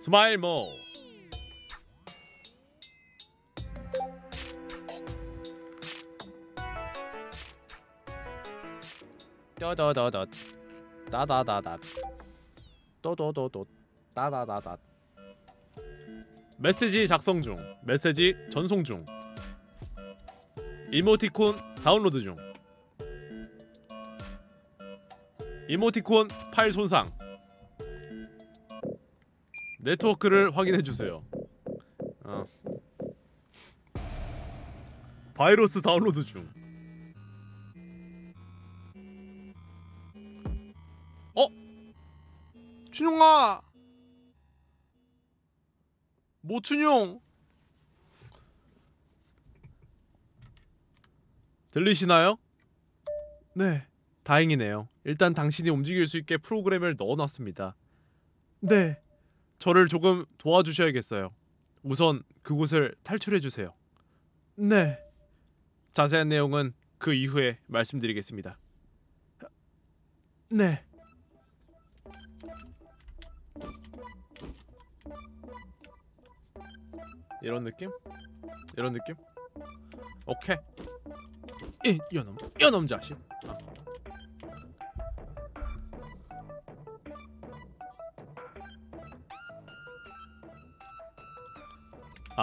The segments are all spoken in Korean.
스마일 모. 떠더더더 따다다다 또도도도 따다다다 메시지 작성 중. 메시지 전송 중. 이모티콘 다운로드 중. 이모티콘 파일 손상 네트워크를 확인해 주세요. 어. 바이러스 다운로드 중. 어? 춘용아! 모춘용! 들리시나요? 네 다행이네요. 일단 당신이 움직일 수 있게 프로그램을 넣어놨습니다. 네 저를 조금 도와주셔야겠어요. 우선 그곳을 탈출해 주세요. 네. 자세한 내용은 그 이후에 말씀드리겠습니다. 네. 이런 느낌? 이런 느낌? 오케이. 이 요놈 요놈 자식. 어. 아,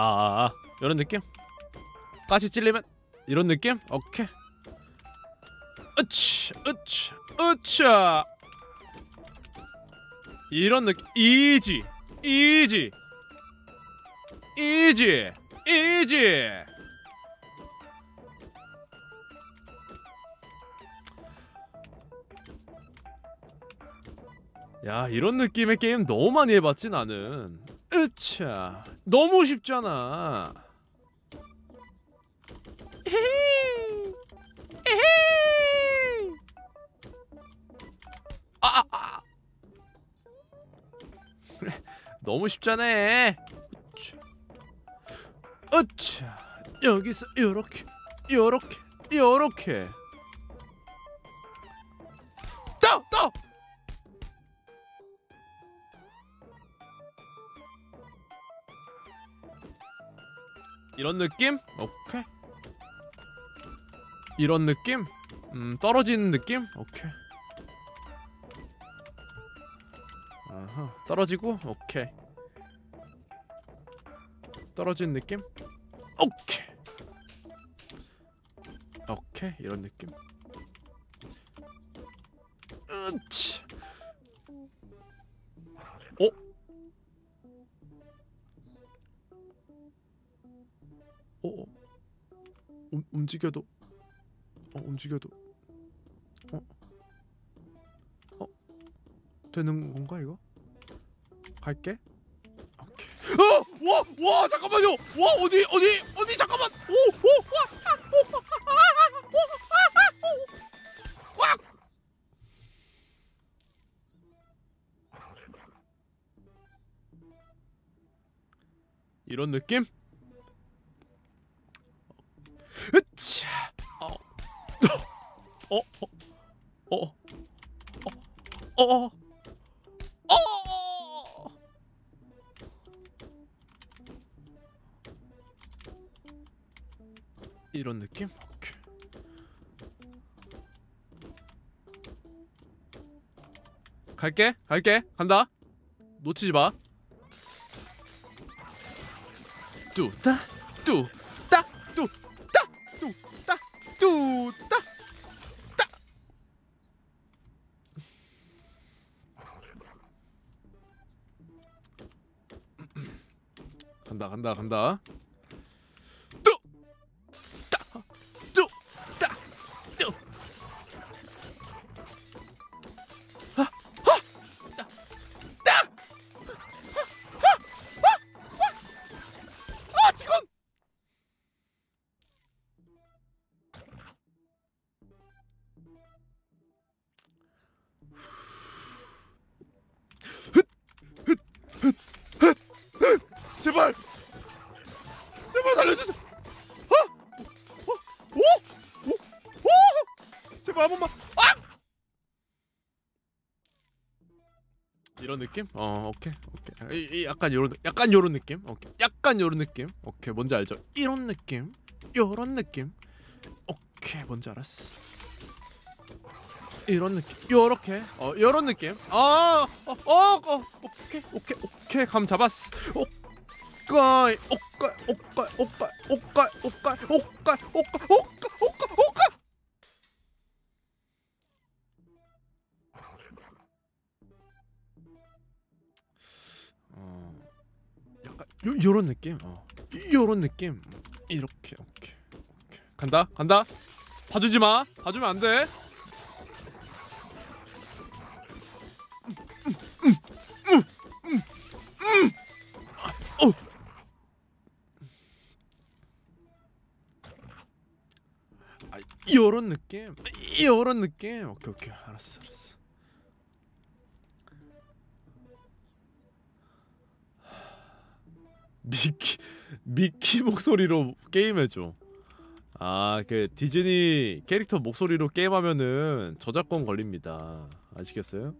아, 아 이런 느낌? 까지 찔리면? 이런 느낌? 오케이. 으치 으치 으차 이런 느낌. 이지 이지. 이지 이지. 야 이런 느낌의 게임 너무 많이 해봤지 나는 으차 너무 쉽잖아. 아, 아, 아. 너무 쉽잖아 으차. 으차 여기서 요렇게 요렇게 요렇게 이런 느낌? 오케이 이런 느낌? 음 떨어지는 느낌? 오케이 아하 떨어지고 오케이 떨어지는 느낌? 오케이 오케이 이런 느낌 으치 어? 어? 움, 움직여도 어 움직여도 어? 어? 되는 건가 이거? 갈게 오케이 어! 와! 와 잠깐만요! 와 어디 어디 어디 잠깐만! 오! 오! 와! 아, 오! 아, 아! 이런 느낌? 으차! 어. 어? 어? 어? 어? 어? 어? 이런 느낌? 갈게, 갈게, 간다. 놓치지 마. 뚜따, 뚜 따. 간다, 간다, 간다. 느낌? 어 오케이 오케이 이, 이 약간 요런 약간 요런 느낌. 오케이. 약간 요런 느낌. 오케이. 뭔지 알죠? 이런 느낌. 요런 느낌. 오케이. 뭔지 알았어. 이런 느낌. 요렇게. 어, 요런 느낌. 아, 어, 어, 어, 오케이. 오케이. 오케이. 감 잡았어. 오까이. 오까이. 오까이. 오까이. 오까이. 오까이. 오까이. 오까이. 요 요런 느낌. 어. 요런 느낌. 이렇게. 오케이. 오케이. 간다. 간다. 봐주지 마. 봐주면 안 돼. 아, 요런 느낌. 요런 느낌. 오케이 오케이. 알았어 알았어. 미키 미키 목소리로 게임해줘. 아, 그 디즈니 캐릭터 목소리로 게임하면은 저작권 걸립니다. 아시겠어요?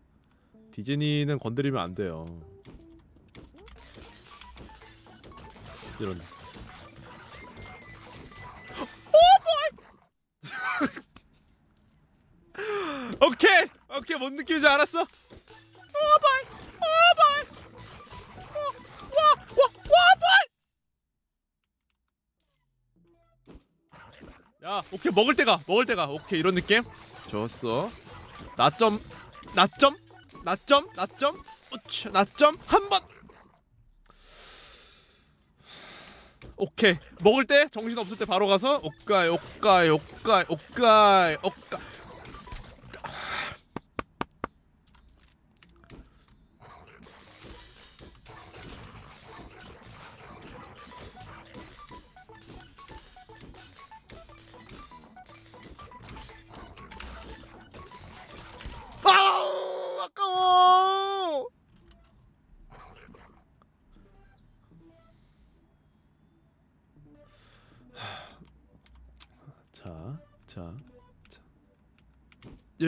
디즈니는 건드리면 안 돼요. 이런. 오케이, 오케이, 뭔 느낌인지 알았어. 오바이, 야, 오케이 먹을 때가, 먹을 때가, 오케이 이런 느낌. 좋았어. 나점, 나점, 나점, 나점, 우치, 나점 한 번. 오케이 먹을 때 정신 없을 때 바로 가서 오까이 오까이 오까이 오까이 오까 아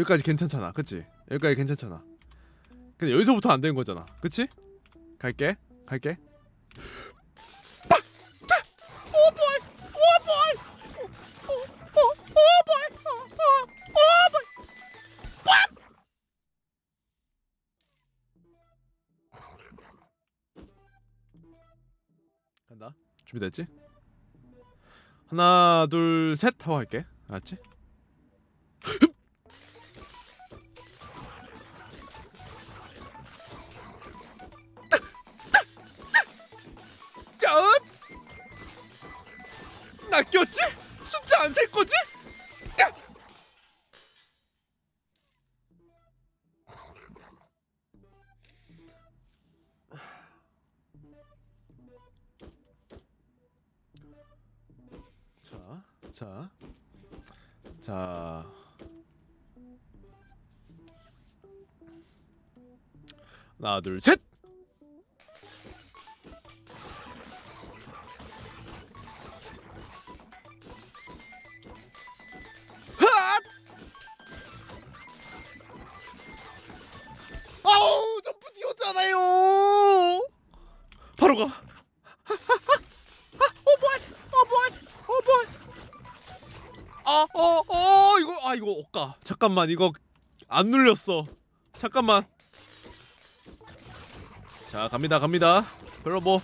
여기까지 괜찮잖아, 그치? 여기까지 괜찮잖아. 근데 여기서부터 안 되는 거잖아, 그치? 갈게, 갈게. 오 보이! 빡! 간다. 준비됐지? 하나, 둘, 셋 하고 할게. 알았지? 낚였지? 숫자 안 셀 거지? 야! 자, 자, 자. 하나, 둘, 셋. 이거, 옷가. 잠깐만, 이거 안 눌렸어. 잠깐만. 자, 갑니다, 갑니다. 별로 뭐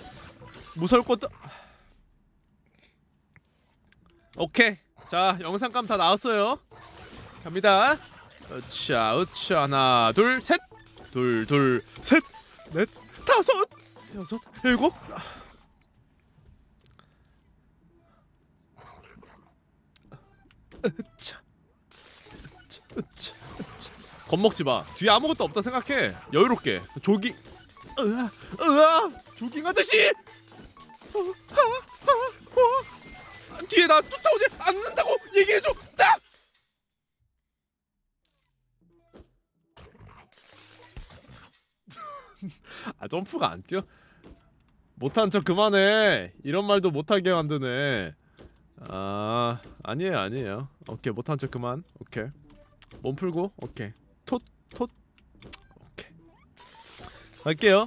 무서울 것도. 오케이. 자, 영상감 다 나왔어요. 갑니다. 으차, 으차, 하나, 둘, 셋, 둘, 둘, 셋, 넷, 다섯, 여섯, 일곱. 으차. 겁먹지 마. 뒤에 아무것도 없다 생각해. 여유롭게 조깅. 으아, 으아, 조깅하듯이. 어, 하, 하, 어. 뒤에 나 쫓아오지 않는다고 얘기해줘. 나. 아 점프가 안 뛰어? 못한 척 그만해. 이런 말도 못하게 만드네. 아 아니에요 아니에요. 오케이 못한 척 그만. 오케이 몸 풀고 오케이 톳 톳 오케이 갈게요.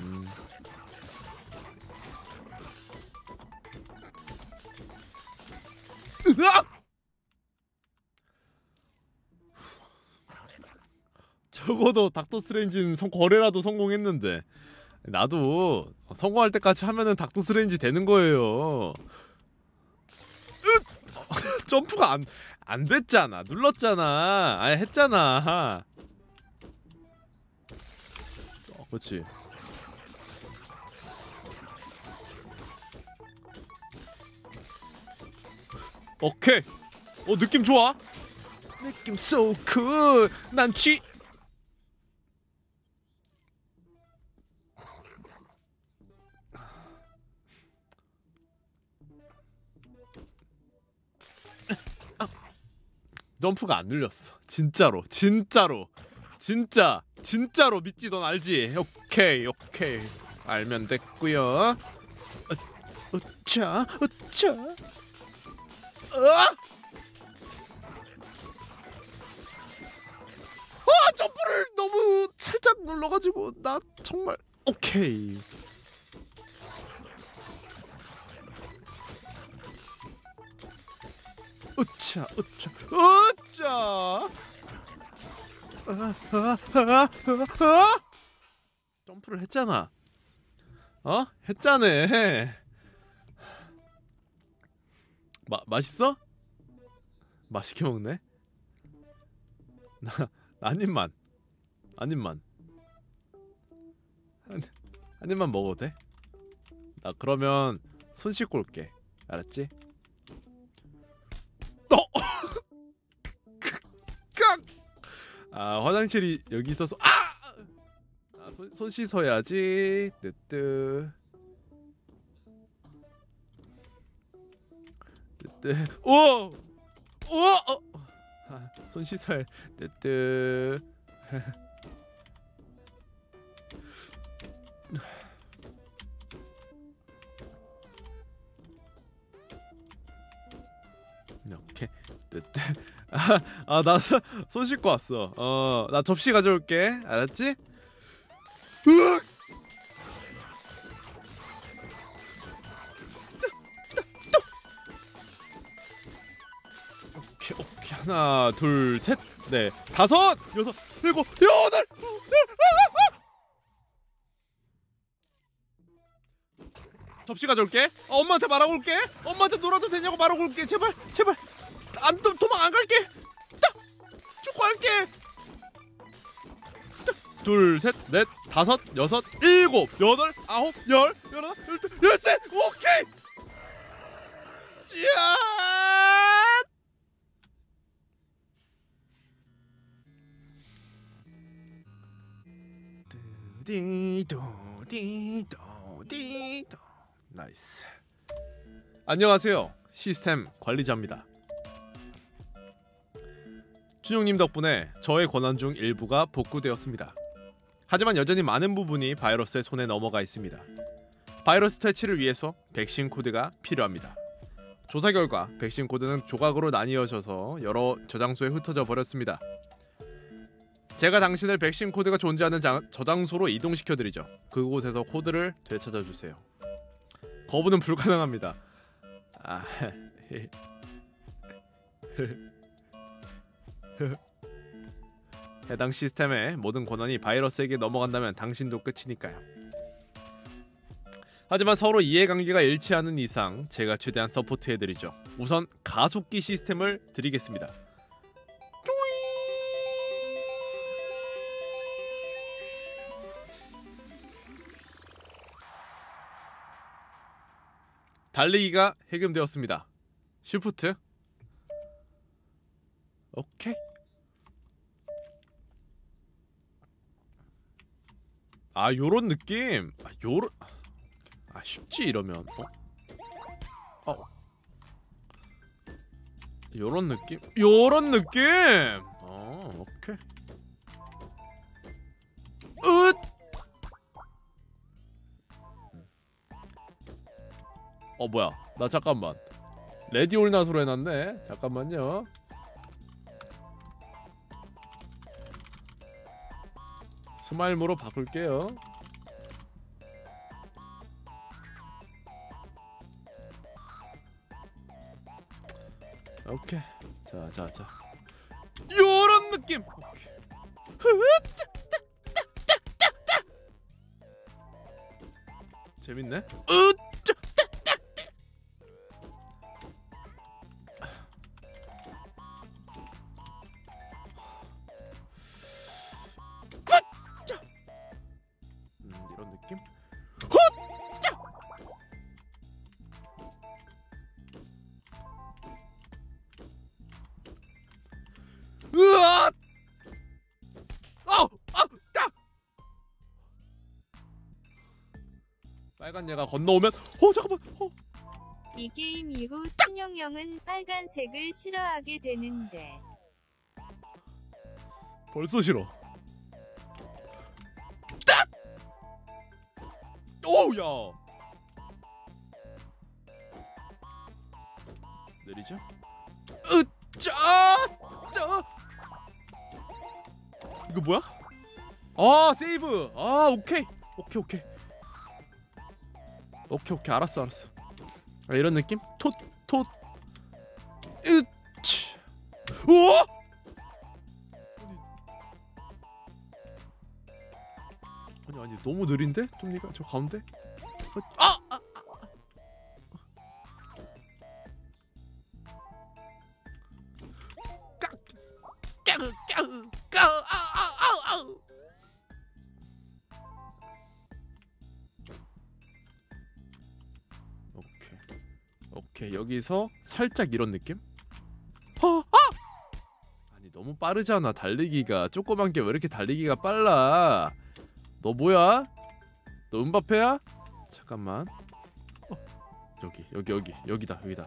음. 적어도 닥터 스트레인지는 성, 거래라도 성공했는데 나도 성공할 때까지 하면은 닥터 스트레인지 되는 거예요. 으! 점프가 안, 안 됐잖아. 눌렀잖아. 아니 했잖아. 어, 그렇지. 오케이. 어 느낌 좋아. 느낌 so cool. 난 취. 점프가 안 눌렸어. 진짜로, 진짜로, 진짜, 진짜로 믿지 넌 알지? 오케이, 오케이, 알면 됐고요. 어, 어차, 어차. 아! 아 점프를 너무 살짝 눌러가지고 나 정말 오케이. 으차 으차 으차. 점프를 했잖아 어? 했잖아 마, 맛있어? 맛있게 먹네 나, 한 입만 한 입만 한, 한 입만 먹어도 돼? 나 그러면 손 씻고 올게 알았지? 아 화장실이 여기 있어서 아! 아 손, 손 씻어야지 뜨뜨 뜨뜨 오! 오! 어! 아, 손 씻어야 뜨뜨 이렇게 뜨뜨 아 나 손 씻고 왔어. 어 나 접시 가져올게. 알았지? 으악! 오케이 오케이. 하나 둘셋넷 다섯 여섯 일곱 여덟! 접시 가져올게. 어, 엄마한테 말하고 올게. 엄마한테 놀아도 되냐고 말하고 올게. 제발 제발 안 도, 도망 안 갈게. 딱! 축구할게 둘셋 넷 다섯 여섯 일곱 여덟 아홉 열 열하나 열둘 열셋! 오케이! 야! 디도 디도 디도. nice. 안녕하세요. 시스템 관리자입니다 준용님 덕분에 저의 권한 중 일부가 복구되었습니다. 하지만 여전히 많은 부분이 바이러스의 손에 넘어가 있습니다. 바이러스 퇴치를 위해서 백신 코드가 필요합니다. 조사 결과 백신 코드는 조각으로 나뉘어져서 여러 저장소에 흩어져 버렸습니다. 제가 당신을 백신 코드가 존재하는 장, 저장소로 이동시켜드리죠. 그곳에서 코드를 되찾아주세요. 거부는 불가능합니다. 아, 해당 시스템의 모든 권한이 바이러스에게 넘어간다면 당신도 끝이니까요. 하지만 서로 이해관계가 일치하는 이상 제가 최대한 서포트해드리죠. 우선 가속기 시스템을 드리겠습니다. 달리기가 해금되었습니다. 쉬프트. 오케이. 아 요런 느낌. 아 요런. 아 쉽지 이러면. 어. 어. 요런 느낌. 요런 느낌. 어 오케이. 으. 어 뭐야 나 잠깐만 레디 올낫으로 해놨네 잠깐만요 스마일모로 바꿀게요. 오케이. 자자자. 요런 느낌! 재밌네. 으 얘가 건너오면 어 잠깐만 어. 이 게임 이후 신영영은 빨간색을 싫어하게 되는데 벌써 싫어 딱! 오우야 내리죠? 으짜! 이거 뭐야? 아 세이브! 아 오케이! 오케이 오케이 오케이 오케이 알았어 알았어 아, 이런 느낌? 톳톳 으치 우와! 아니 아니 너무 느린데? 좀 니가 저 가운데? 아! 여기서 살짝 이런 느낌? 허! 아! 아니 너무 빠르잖아 달리기가 조그만 게 왜 이렇게 달리기가 빨라 너 뭐야? 너 은바페야? 잠깐만 어. 여기 여기 여기 여기다 여기다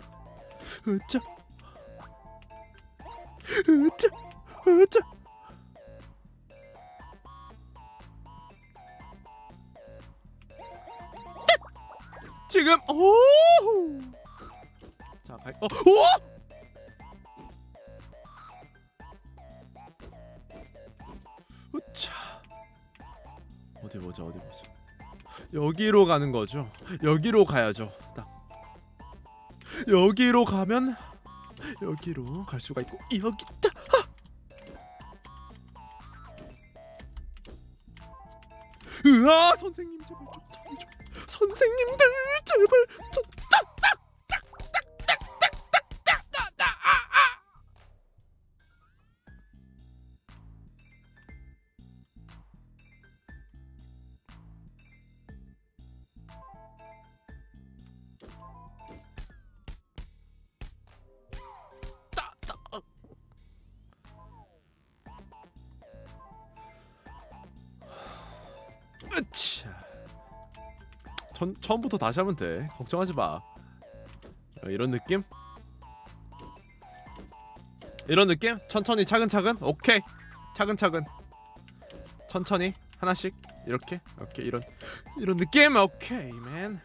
으짜 으짜 으짜 지금 오 발... 어, 오! 우차 어디 보자 어디 보자 여기로 가는 거죠 여기로 가야죠 딱 여기로 가면 여기로 갈 수가 있고 여기 있다 하! 으아 선생님 제발 좀. 선생님들 제발 좀. 처음부터 다시 하면 돼. 걱정하지 마. 어, 이런 느낌? 이런 느낌? 천천히 차근차근. 오케이. 차근차근. 천천히 하나씩 이렇게 오케이 이런 이런 느낌. 오케이 맨.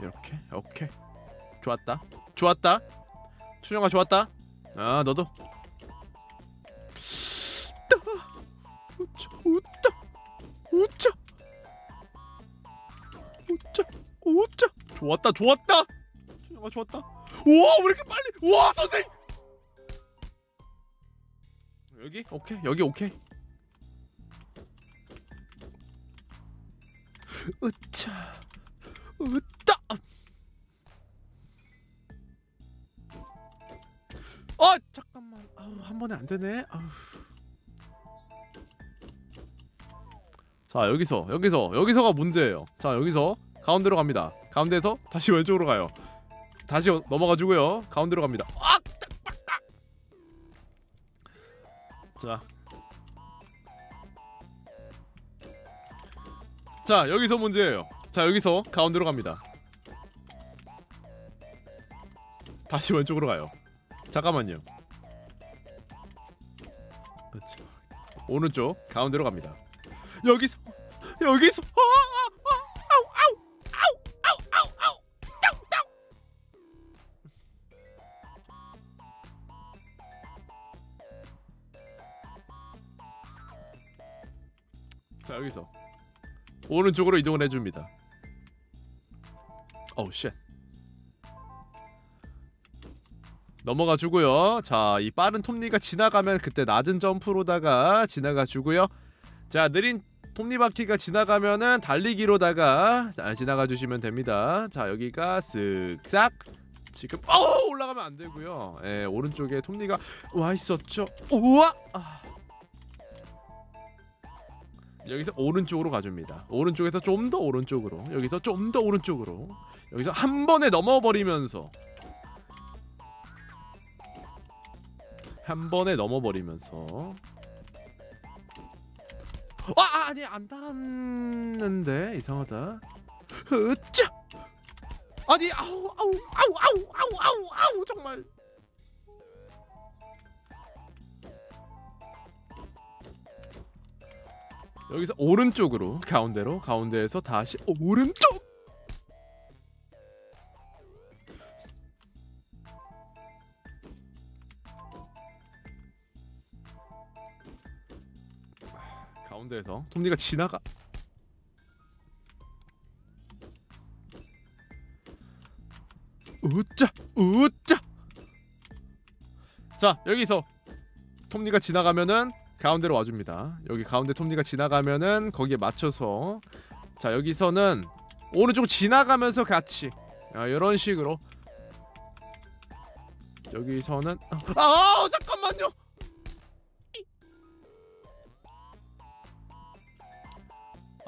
이렇게 오케이. 좋았다. 좋았다. 춘영아 좋았다. 아 너도. 좋았다 좋았다. 준영아 좋았다. 우와 왜 이렇게 빨리? 우와 선생 여기? 오케이 여기 오케이. 으차 으따. 아 잠깐만. 아우 한 번에 안 되네. 아우. 자 여기서 여기서 여기서가 문제예요. 자 여기서 가운데로 갑니다 가운데에서 다시 왼쪽으로 가요. 다시 어- 넘어가지고요. 가운데로 갑니다. 아! 자. 자 여기서 문제예요. 자 여기서 가운데로 갑니다. 다시 왼쪽으로 가요. 잠깐만요. 그렇죠. 오른쪽 가운데로 갑니다. 여기서 여기서 아, 오른쪽으로 이동을 해줍니다. 어우 쉣 넘어가 주고요. 자 이 빠른 톱니가 지나가면 그때 낮은 점프로다가 지나가 주고요. 자 느린 톱니바퀴가 지나가면은 달리기로다가 아, 지나가 주시면 됩니다. 자 여기가 쓱싹. 지금 어 올라가면 안 되고요. 예 오른쪽에 톱니가 와 있었죠. 우와! 아. 여기서 오른쪽으로 가줍니다. 오른쪽에서 좀 더 오른쪽으로. 여기서 좀 더 오른쪽으로. 여기서 한 번에 넘어버리면서 한 번에 넘어버리면서 아 아, 아니 안 달았는데 이상하다. 으짜 아니 아우 아우 아우 아우 아우 아우 아우 정말 여기서 오른쪽으로 가운데로 가운데에서 다시 오른쪽! 가운데에서 톱니가 지나가. 으짜 으짜! 자 여기서 톱니가 지나가면은 가운데로 와줍니다. 여기 가운데 톱니가 지나가면은 거기에 맞춰서 자 여기서는 오른쪽 지나가면서 같이. 아, 이런 식으로. 여기서는 아 잠깐만요.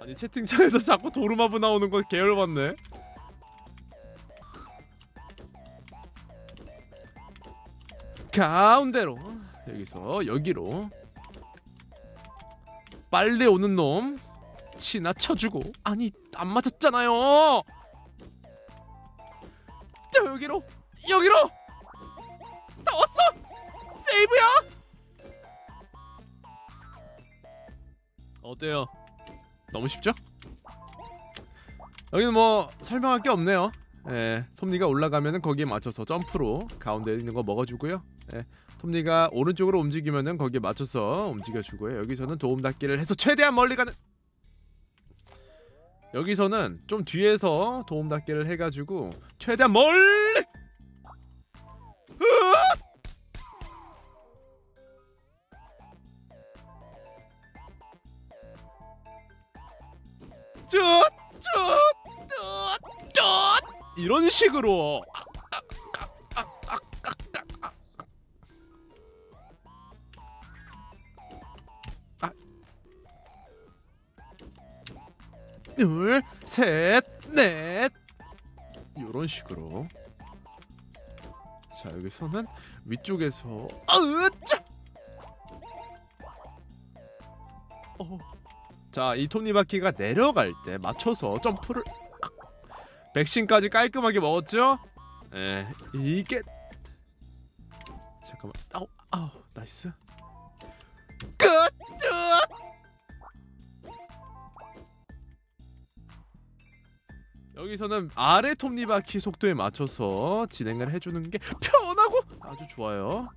아니 채팅창에서 자꾸 도루마브 나오는 거 계열받네. 가운데로 여기서 여기로 빨리 오는 놈 치나 쳐주고. 아니 안 맞았잖아요. 자 여기로 여기로! 나왔어! 세이브야! 어때요? 너무 쉽죠? 여기는 뭐 설명할 게 없네요. 예, 톱니가 올라가면은 거기에 맞춰서 점프로 가운데 있는 거 먹어주고요. 예, 톱니가 오른쪽으로 움직이면은 거기에 맞춰서 움직여주고요. 여기서는 도움 닫기를 해서 최대한 멀리 가는. 여기서는 좀 뒤에서 도움 닫기를 해가지고 최대한 멀리. 쯧! 이런 식으로 둘, 셋, 넷 이런 식으로 자 여기서는 위쪽에서 아으짜 어. 자이 톱니바퀴가 내려갈 때 맞춰서 점프를 백신까지 깔끔하게 먹었죠? 에 이게 잠깐만 아우 아우 nice 끝! 끝! 여기서는 아래 톱니바퀴 속도에 맞춰서 진행을 해주는 게 편하고 아주 좋아요.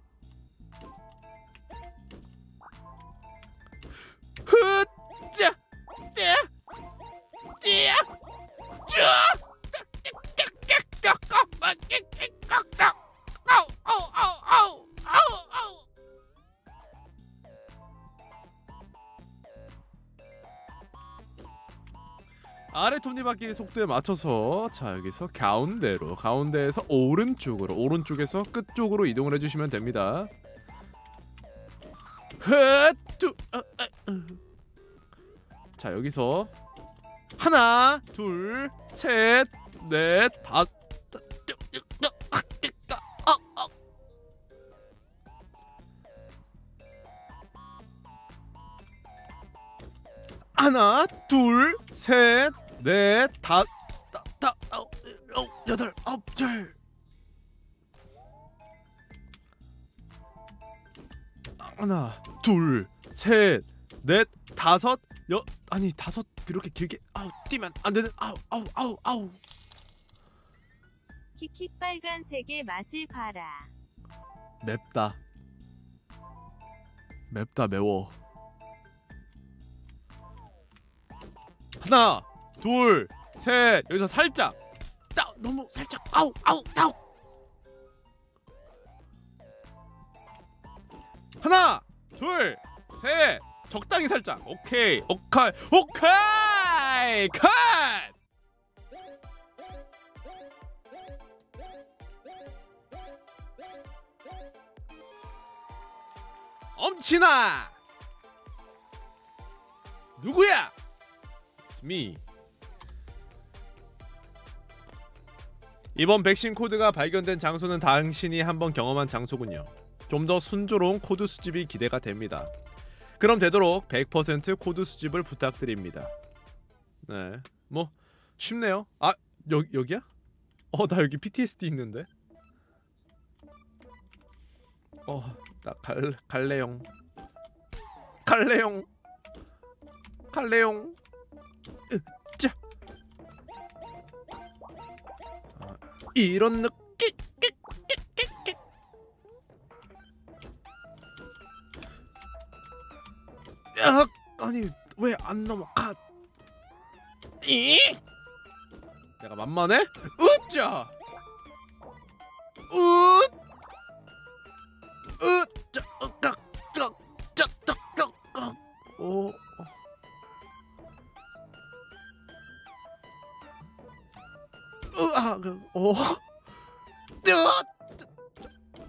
흐짜 떼 떼야! 쭈 톱니바퀴 속도에 맞춰서 자 여기서 가운데로 가운데에서 오른쪽으로 오른쪽에서 끝쪽으로 이동을 해주시면 됩니다. 어, 어, 어. 자 여기서 하나 둘셋넷 다섯 다섯, 여 아니 다섯 그렇게 길게 아우 뛰면 안 되는 아우 아우 아우 아우. 킥킥 빨간색의 맛을 봐라. 맵다. 맵다 매워. 하나 둘셋. 여기서 살짝. 따 너무 살짝. 아우 아우 아우 하나 둘셋 적당히 살짝 오케이 오케이 오케이 컷 엄친아 누구야? Me. 이번 백신 코드가 발견된 장소는 당신이 한번 경험한 장소군요. 좀 더 순조로운 코드 수집이 기대가 됩니다. 그럼 되도록 100% 코드 수집을 부탁드립니다. 네, 뭐 쉽네요. 아 여, 여기야? 어 나 여기 PTSD 있는데. 어 나 갈 갈래용. 갈래용. 갈래용. 으짜. 아, 이런 느낌. 야, 아니 왜 안 넘어가? 이? 내가 만만해? 으짜. 으. 으짜. 까. 짜. 딱. 까. 까. 어. 으아. 그, 어. 뜨.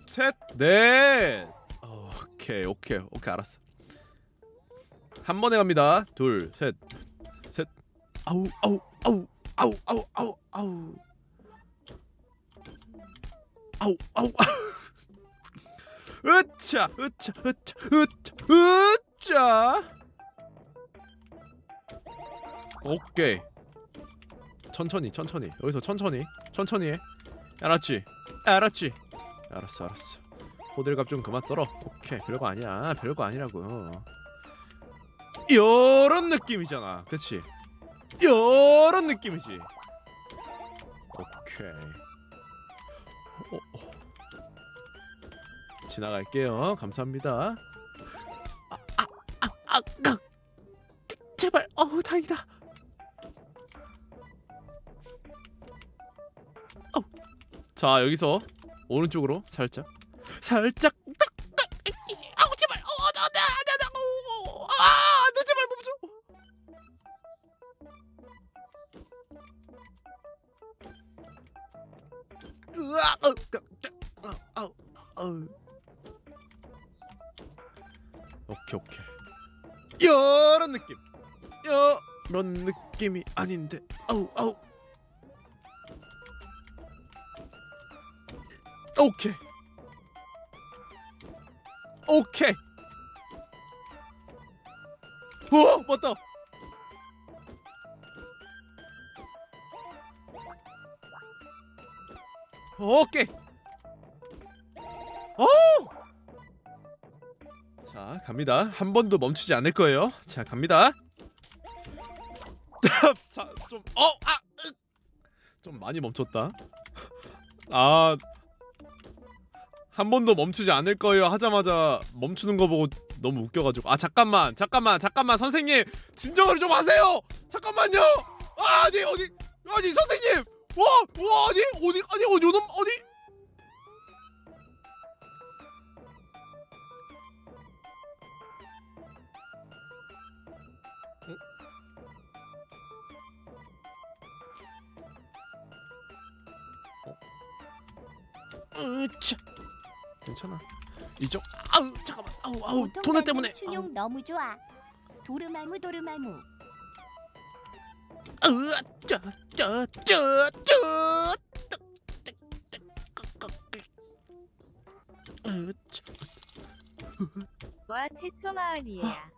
셋. 넷. 오케이. 오케이. 오케이. 알았어. 한 번에 갑니다. 둘, 셋, 셋. 아우, 아우, 아우, 아우, 아우, 아우, 아우. 아우, 아우. 으차, 으차, 으차, 으차, 으차. 오케이. 천천히, 천천히. 여기서 천천히, 천천히 해. 알았지? 알았지? 알았어, 알았어. 호들갑 좀 그만 떨어. 오케이, 별거 아니야. 별거 아니라고. 요런 느낌이잖아. 그치? 요런 느낌이지. 오케이. 어, 어. 지나갈게요. 감사합니다. 아, 아, 아, 아, 아. 제발. 어우 다행이다. 어. 자 여기서 오른쪽으로 살짝. 살짝 느낌이 아닌데. 아우 아우. 오케이. 오케이. 어 맞다. 오케이. 오. 자 갑니다. 한 번도 멈추지 않을 거예요. 자 갑니다. 많이 멈췄다. 아. 한 번도 멈추지 않을 거예요. 하자마자 멈추는 거 보고 너무 웃겨가지고. 아 잠깐만 잠깐만 잠깐만 선생님! 진정을 좀 하세요! 잠깐만요! 아, 아니 어디 아니 선생님! 와와 아니 어디 아니 어디 어디 으차. 괜찮아. 이쪽. 아우 잠깐만. 아우 아우 토너 때문에. 춘용 너무 좋아. 도르마무 도르마무. 와 태초 마을이야.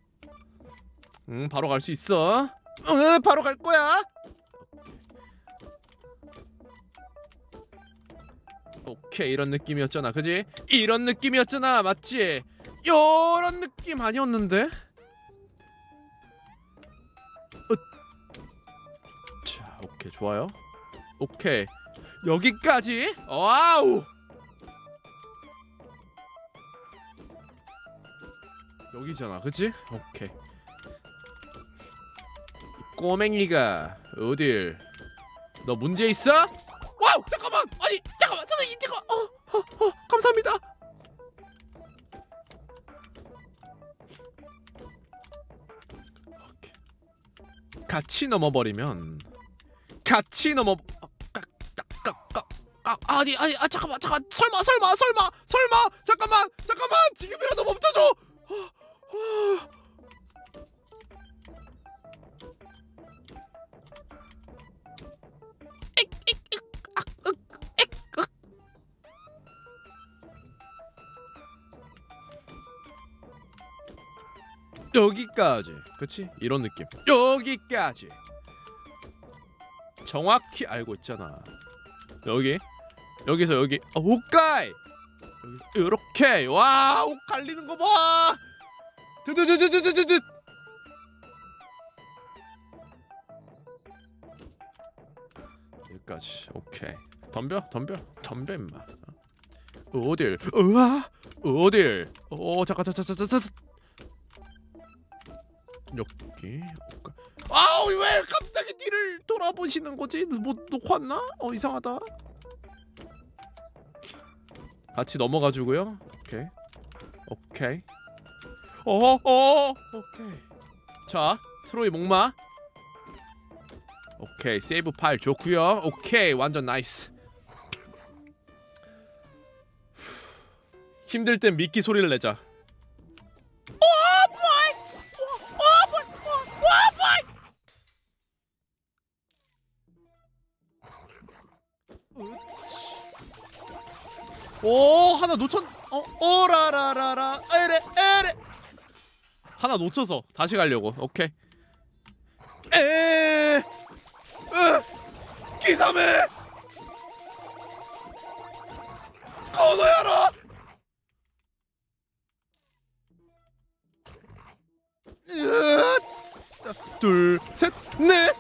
응 바로 갈 수 있어. 응 바로 갈 거야 오케이 이런 느낌이었잖아. 그지? 이런 느낌이었잖아 맞지? 요런 느낌 아니었는데? 으. 자 오케이 좋아요. 오케이. 여기까지? 와우! 여기잖아 그치 오케이 이. 꼬맹이가 어딜? 너 문제 있어? 와우 잠깐만. 아니 잠깐만. 선생님 이거 어, 어, 어, 감사합니다. 같이 넘어버리면 같이 넘어 어, 아, 아니 아니 아 잠깐만 잠깐 설마 설마 설마 설마. 잠깐만 잠깐만. 지금이라도 멈춰줘. 어, 어. 여기까지. 그치? 이런 느낌. 여기까지. 정확히 알고 있잖아. 여기? 여기서 여기. 어, 오까이! 여기 이렇게. 와 옷 갈리는 거봐! 드드드드드드드 여기까지. 오케이. 덤벼 덤벼 덤벼 임마. 어. 어딜? 으아! 어딜? 어 잠깐 잠깐 잠깐 잠깐 여기 아우 왜 갑자기 뒤를 돌아보시는 거지? 뭐 놓고 왔나? 어 이상하다. 같이 넘어가주고요. 오케이. 오케이. 어어 오케이. 자 트로이 목마. 오케이 save 파일 좋고요. 오케이 완전 nice. 힘들 땐 미끼 소리를 내자 오 하나 놓쳤 어 오라라라라. 에레 에레. 하나 놓쳐서 다시 가려고. 오케이. 에 으, 기사메 거노야라 둘셋넷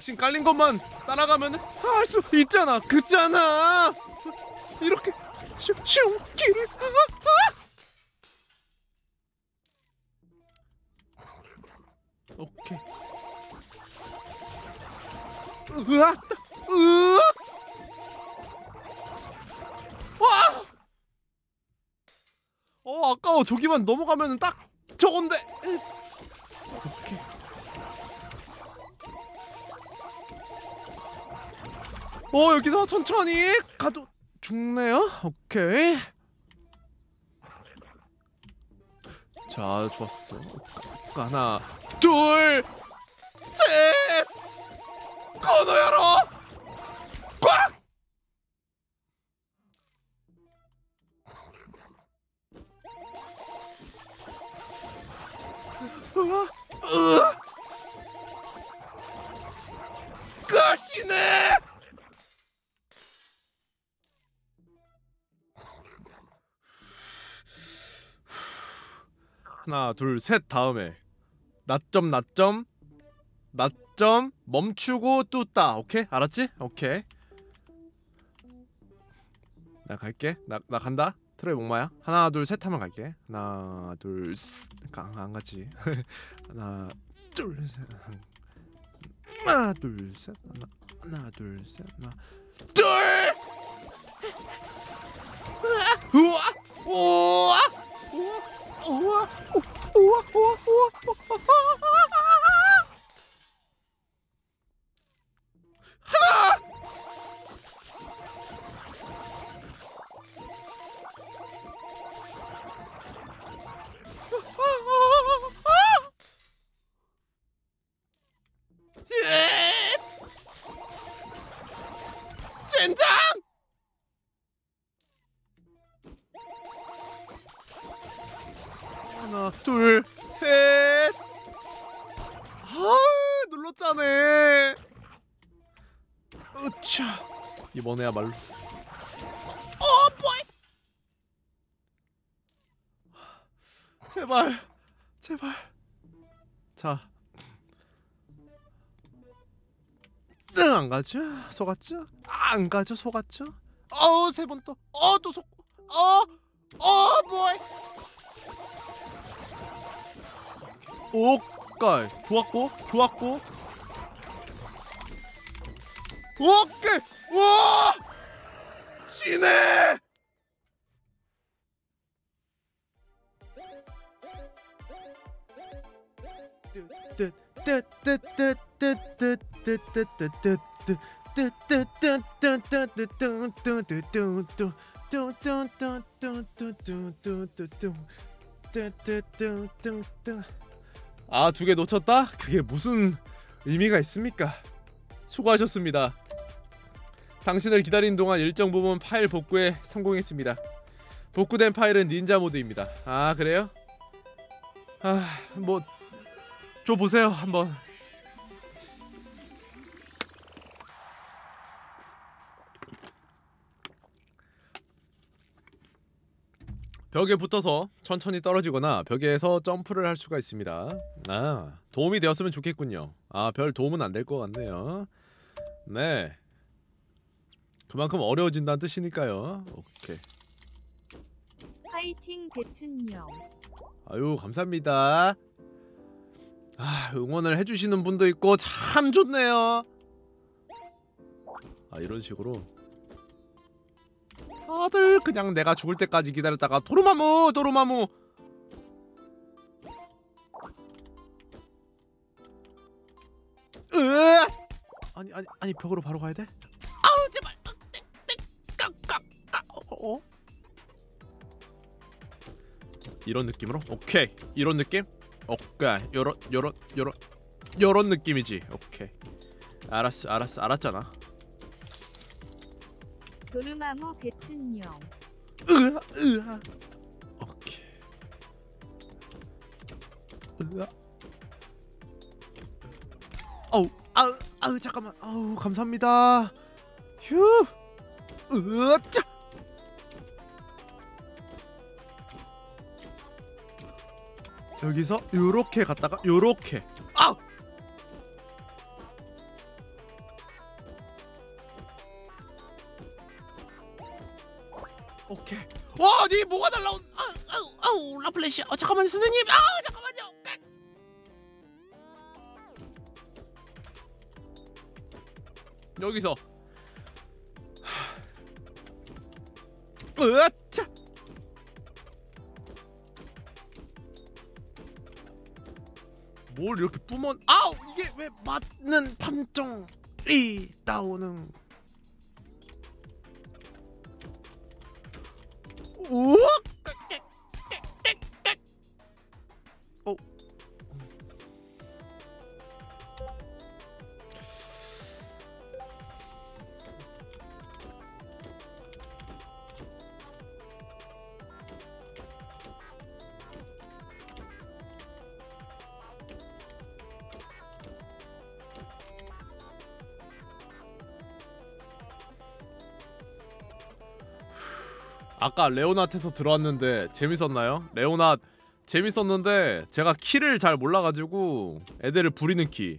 백신 깔린 것만 따라가면 할 수 있잖아. 그잖아. 이렇게 슝슝 길을 아, 아. 오케이. 으아 으아 와! 어 아까워. 저기만 넘어가면은 딱 어 여기서 천천히 가도 죽네요. 오케이. 자 좋았어. 하나, 둘, 셋. 건너 열어. 하나 둘 셋 다음에. 낮점 낮점. 낮점 멈추고 뚜따. 오케이? 알았지? 오케이. 나 갈게. 나 나 간다. 트로이 목마야. 하나 둘 셋 하면 갈게. 하나 둘안 갔지. 하나 둘셋. 하나 둘셋. 하나 하나 둘셋. 하나 둘! 우와! 우와! 우와! 우와 우와 우와 우와 하나 예! 젠장 이번에야말로 어 보이 제발 제발 자 응, 안 가죠? 속았죠? 안 가죠? 속았죠? 어우 세 번 또, 어 또 속고, 어, 어 보이. 오까이 좋았고 좋았고 오케이 와 지네. 아, 두 개 놓쳤다? 그게 무슨 의미가 있습니까? 수고하셨습니다. 당신을 기다린 동안 일정 부분 파일 복구에 성공했습니다. 복구된 파일은 닌자 모드입니다. 아, 그래요? 아, 뭐, 줘 보세요, 한번. 벽에 붙어서 천천히 떨어지거나 벽에서 점프를 할 수가 있습니다. 아, 도움이 되었으면 좋겠군요. 아, 별 도움은 안 될 것 같네요. 네. 그만큼 어려워진다는 뜻이니까요. 오케이. 화이팅 배춘영. 아유, 감사합니다. 아, 응원을 해주시는 분도 있고 참 좋네요. 아, 이런 식으로. 다들 그냥 내가 죽을 때까지 기다렸다가 도루마무, 도루마무. 으! 아니 아니 아니 벽으로 바로 가야 돼? 아우 제발. 어? 어? 이런 느낌으로? 오케이. 이런 느낌? 오케이. 요런 요런 요런 요런 느낌이지. 오케이. 알았어. 알았어. 알았잖아. 도르마무 배춘영. 으아 으아. 오케이. 으아. 어우 아우 아우 잠깐만. 아우 감사합니다. 휴. 으짜. 여기서 요렇게 갔다가 요렇게. 아까 레오나트에서 들어왔는데 재밌었나요? 레오나 재밌었는데 제가 키를 잘 몰라가지고 애들을 부리는 키.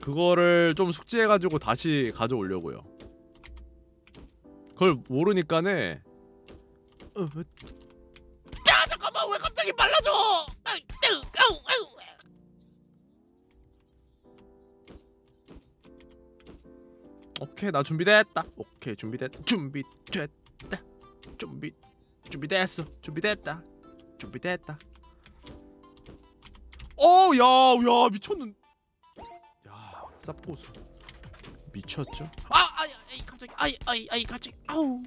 그거를 좀 숙지해가지고 다시 가져오려고요. 그걸 모르니까네 오케이 나 준비됐다. 오케이 준비됐 준비됐다. 준비 준비됐어. 준비됐다. 준비됐다. 어야야 미쳤는 야 쌉고수. 미쳤죠? 아 아이 아이 갑자기 아이 아이 아이 갑자기 아우.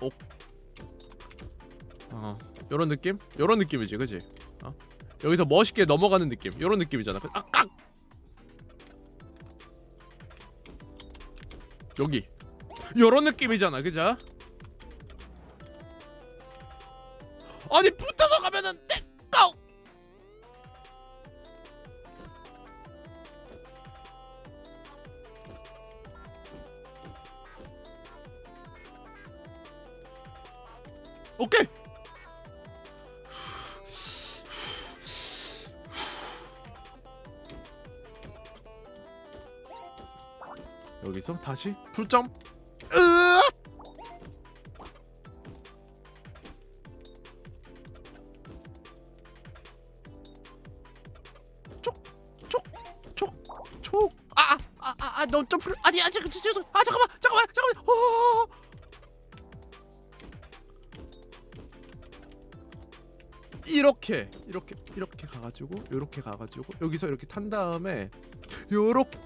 오. 어 요런 느낌? 요런 느낌이지 그지? 어? 여기서 멋있게 넘어가는 느낌 요런 느낌이잖아 그- 아, 깍! 여기 요런 느낌이잖아 그죠? 아니 붙어서 가면은 내 다시? 풀점? 으악! 아넌 아, 아, 아, 점프를 아니 아 잠깐 잠깐 아 잠깐만 잠깐만 잠깐만! 어! 이렇게 이렇게 이렇게 가가지고 이렇게 가가지고 여기서 이렇게 탄 다음에 요렇게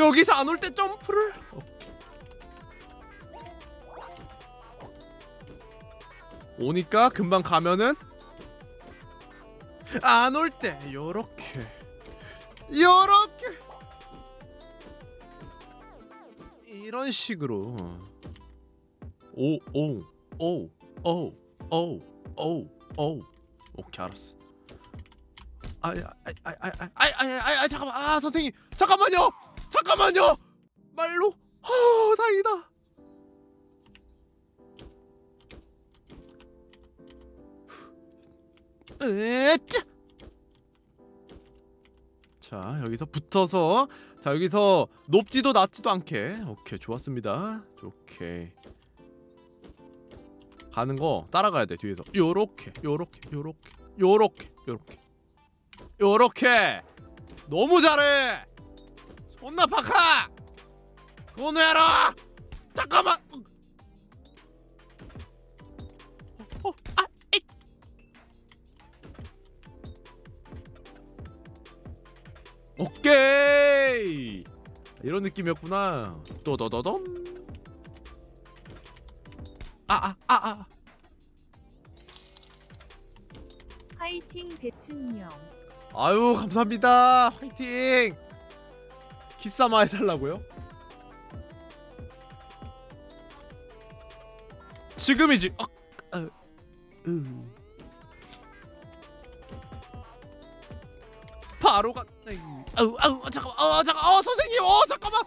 여기서 안 올 때 점프를? 오니까 금방 가면은? 안 올 때 요렇게. 요렇게. 이런 식으로. 오 오 오 오 오 오오. 오케이 알았어. 아아아아아아아 잠깐만. 아 선생님. 잠깐만요 잠깐만요! 말로? 아 다행이다. 으짜 자 여기서 붙어서 자 여기서 높지도 낮지도 않게. 오케이 좋았습니다. 오케이 가는 거 따라가야 돼 뒤에서. 요렇게 요렇게 요렇게 요렇게 요렇게. 요렇게! 너무 잘해 존나 박하! 그거 해라! 잠깐만! 어, 어, 아, 에이. 오케이! 이런 느낌이었구나. 또더더덤. 아아아아. 아, 아. 화이팅 배춘영. 아유 감사합니다. 화이팅 기싸마 해달라고요? 지금이지 어, 어, 어. 바로 가. 아우 아우 잠깐만. 어 잠깐. 어 선생님. 어 잠깐만.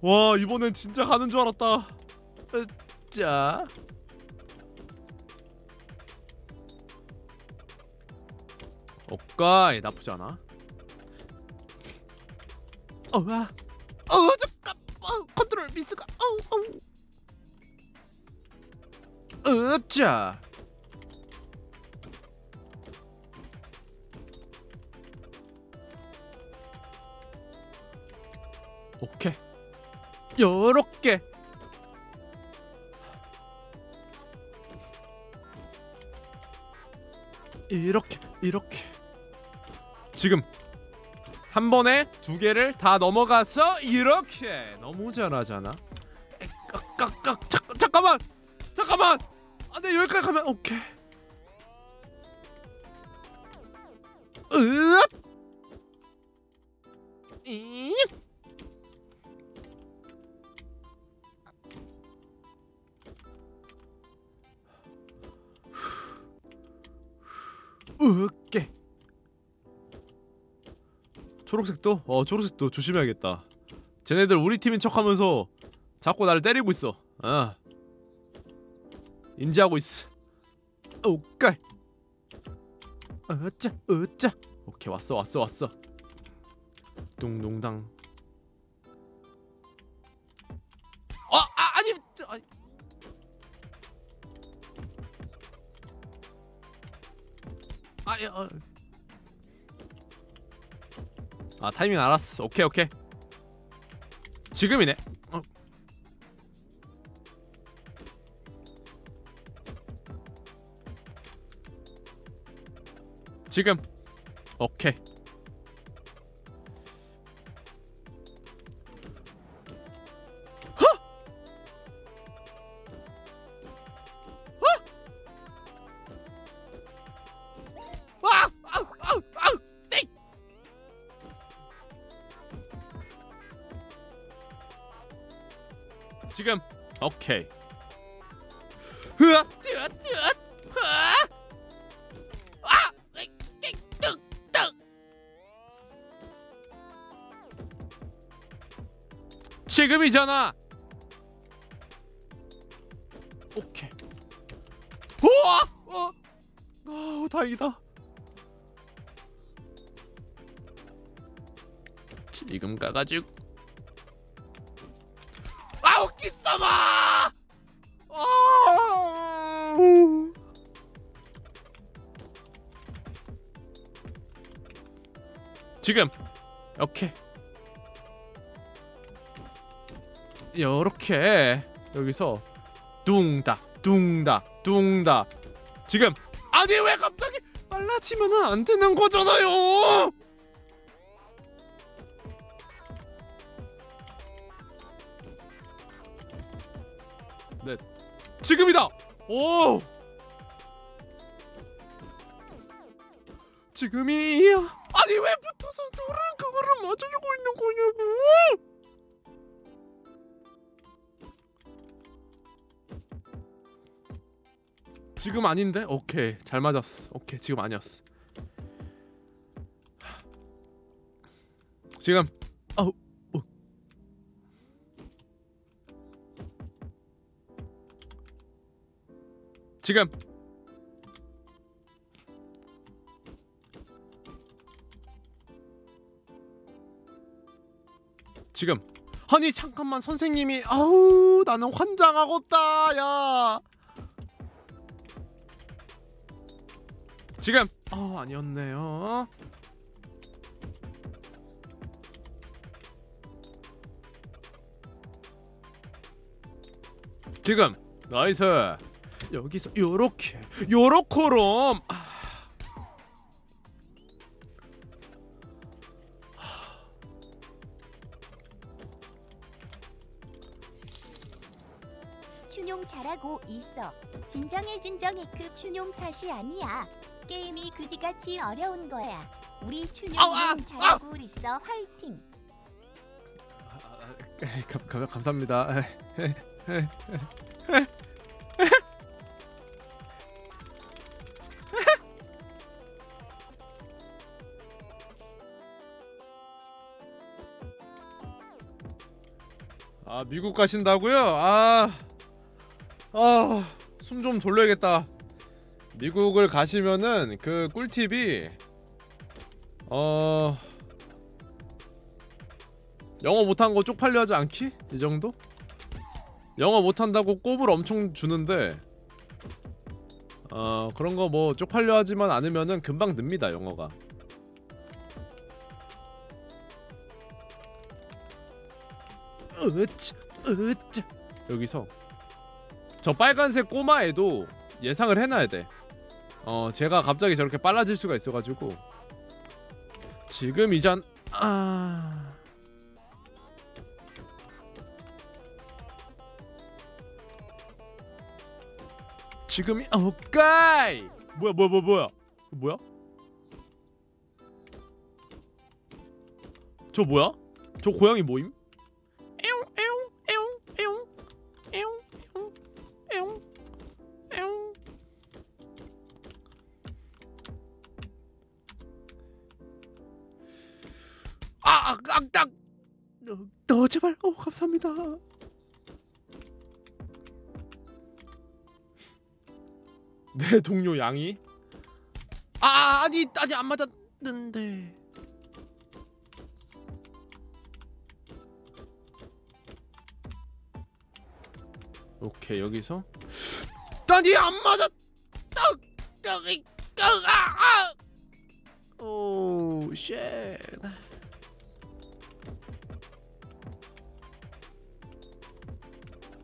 와 이번엔 진짜 가는 줄 알았다. 자. 오까이 나쁘지 않아. 어아, 어 잠깐, 어, 컨트롤 미스가, 어우. 으짜. 오케이. 요렇게 이렇게 이렇게. 지금 한 번에 두 개를 다 넘어가서 이렇게. 너무 잘하잖아. 깍깍깍. 잠- 잠깐만! 잠깐만! 안돼 여기까지 가면 오케이 초록색도? 어 초록색도 조심해야겠다. 쟤네들 우리 팀인 척하면서 자꾸 나를 때리고 있어. 아. 인지하고 있어. 오까이. 어짜 어짜 오케이 왔어 왔어 왔어. 둥둥당. 어 아, 아니 아니. 아, 예, 어. 아 타이밍 알았어. 오케이 오케이. 지금이네. 어. 지금. 오케이. 지금이잖아. 오케이. 우와! 어, 어 다행이다. 지금 가가지고. 아우 기싸마 아우! 지금. 오케이 요렇게 여기서 둥닥 둥닥 둥닥 지금 아니 왜 갑자기 빨라지면은 안 되는 거잖아요. 네 지금이다. 오! 지금이야 아니 왜 붙어서 너랑 그거를 맞추려고 있는 거냐고 지금 아닌데? 오케이. 잘 맞았어. 오케이. 지금 아니었어. 지금. 아우. 어. 지금. 지금. 아니 잠깐만. 선생님이. 아우 나는 환장하겠다 야 지금. 어 아니었네요. 지금. nice. 여기서 요렇게 요렇게롬 아. 춘용 잘하고 있어. 진정해 진정해. 그 춘용 탓이 아니야. 게임이 그지같이 어려운 거야. 우리 춘용은 잘하고 있어. 화이팅. 감, 감, 감사합니다 아 미국 가신다고요? 아, 아, 숨 좀 돌려야겠다. 미국을 가시면은 그 꿀팁이 어 영어 못한 거 쪽팔려 하지 않기? 이 정도? 영어 못한다고 꼽을 엄청 주는데 어 그런 거 뭐 쪽팔려 하지만 않으면은 금방 늡니다 영어가 으츠 으츠 여기서 저 빨간색 꼬마애도 예상을 해놔야 돼 어 제가 갑자기 저렇게 빨라질 수가 있어가지고. 지금 이잔 아. 지금이 오케이! 뭐야 뭐야 뭐야 뭐야? 뭐야? 저 뭐야? 저 고양이 뭐임 감사합니다. 내 동료 양이? 아 아니 아니 안 맞았는데. 오케이 여기서. 아니 안 맞았 떡 떡이 떡아! 오쉣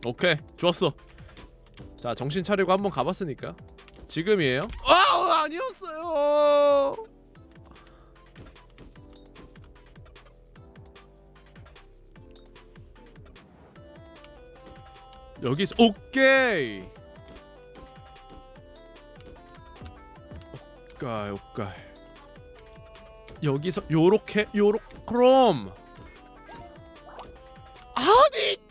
오케이 좋았어 자 정신 차리고 한번 가봤으니까 지금이에요? 아 아니었어요. 여기서 오케이. 오까이 오까이. 여기서 요렇게 요렇 그럼. 아니.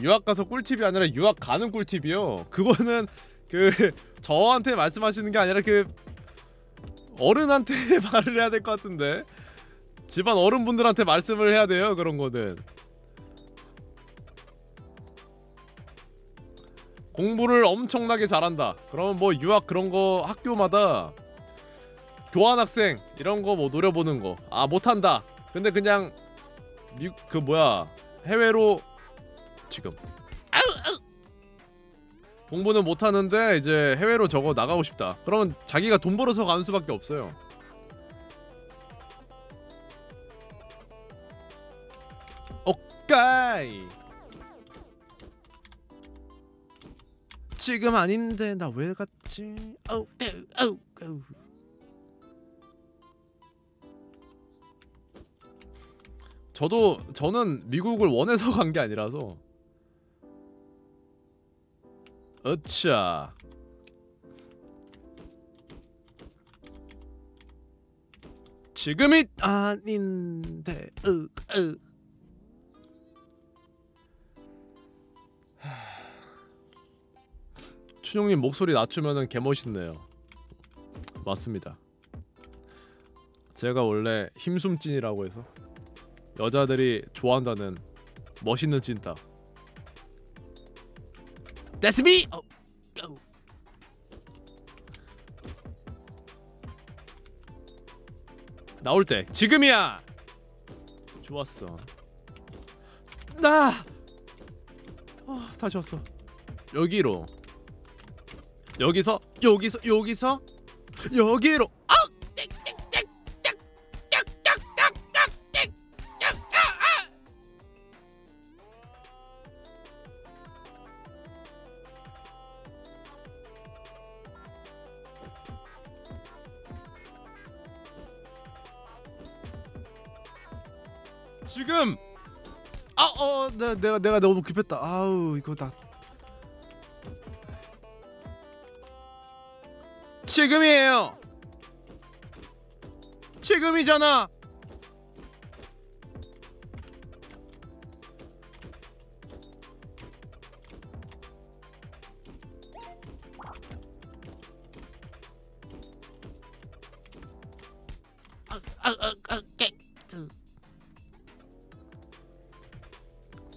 유학 가서 꿀팁이 아니라 유학 가는 꿀팁이요. 그거는 그 저한테 말씀하시는 게 아니라 그 어른한테 말을 해야 될 것 같은데. 집안 어른분들한테 말씀을 해야 돼요 그런 거는. 공부를 엄청나게 잘한다. 그러면 뭐 유학 그런 거 학교마다 교환학생 이런 거 뭐 노려보는 거. 아 못한다. 근데 그냥 미, 그 뭐야 해외로 지금. 공부는 못하는데 이제 해외로 저거 나가고 싶다. 그러면 자기가 돈 벌어서 가는 수밖에 없어요. 오까이. 지금 아닌데 나 왜 갔지? 아우 아우 아우. 저도 저는 미국을 원해서 간 게 아니라서 어차 지금이 아닌데 으, 으. 하. 춘용님 목소리 낮추면은 개멋있네요 맞습니다 제가 원래 힘숨 찐이라고 해서 여자들이 좋아한다는 멋있는 찐따 That's me! 어, 어. 나올 때 지금이야. 좋았어. 나. 어, 다시 왔어. 여기로. 여기서 여기서 여기서 여기로. 내가 내가 너무 급했다. 아우 이거 다 지금이에요. 지금이잖아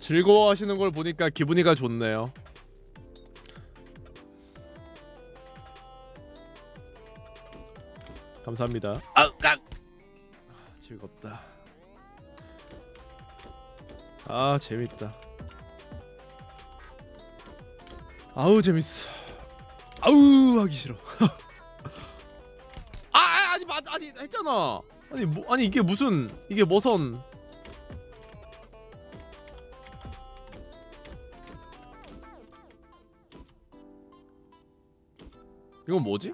즐거워하시는 걸 보니까 기분이가 좋네요. 감사합니다. 아, 아, 즐겁다. 아, 재밌다. 아우 재밌어. 아우 하기 싫어. 아, 아, 아니 맞 아니 했잖아. 아니 뭐 아니 이게 무슨 이게 뭐선 이건 뭐지?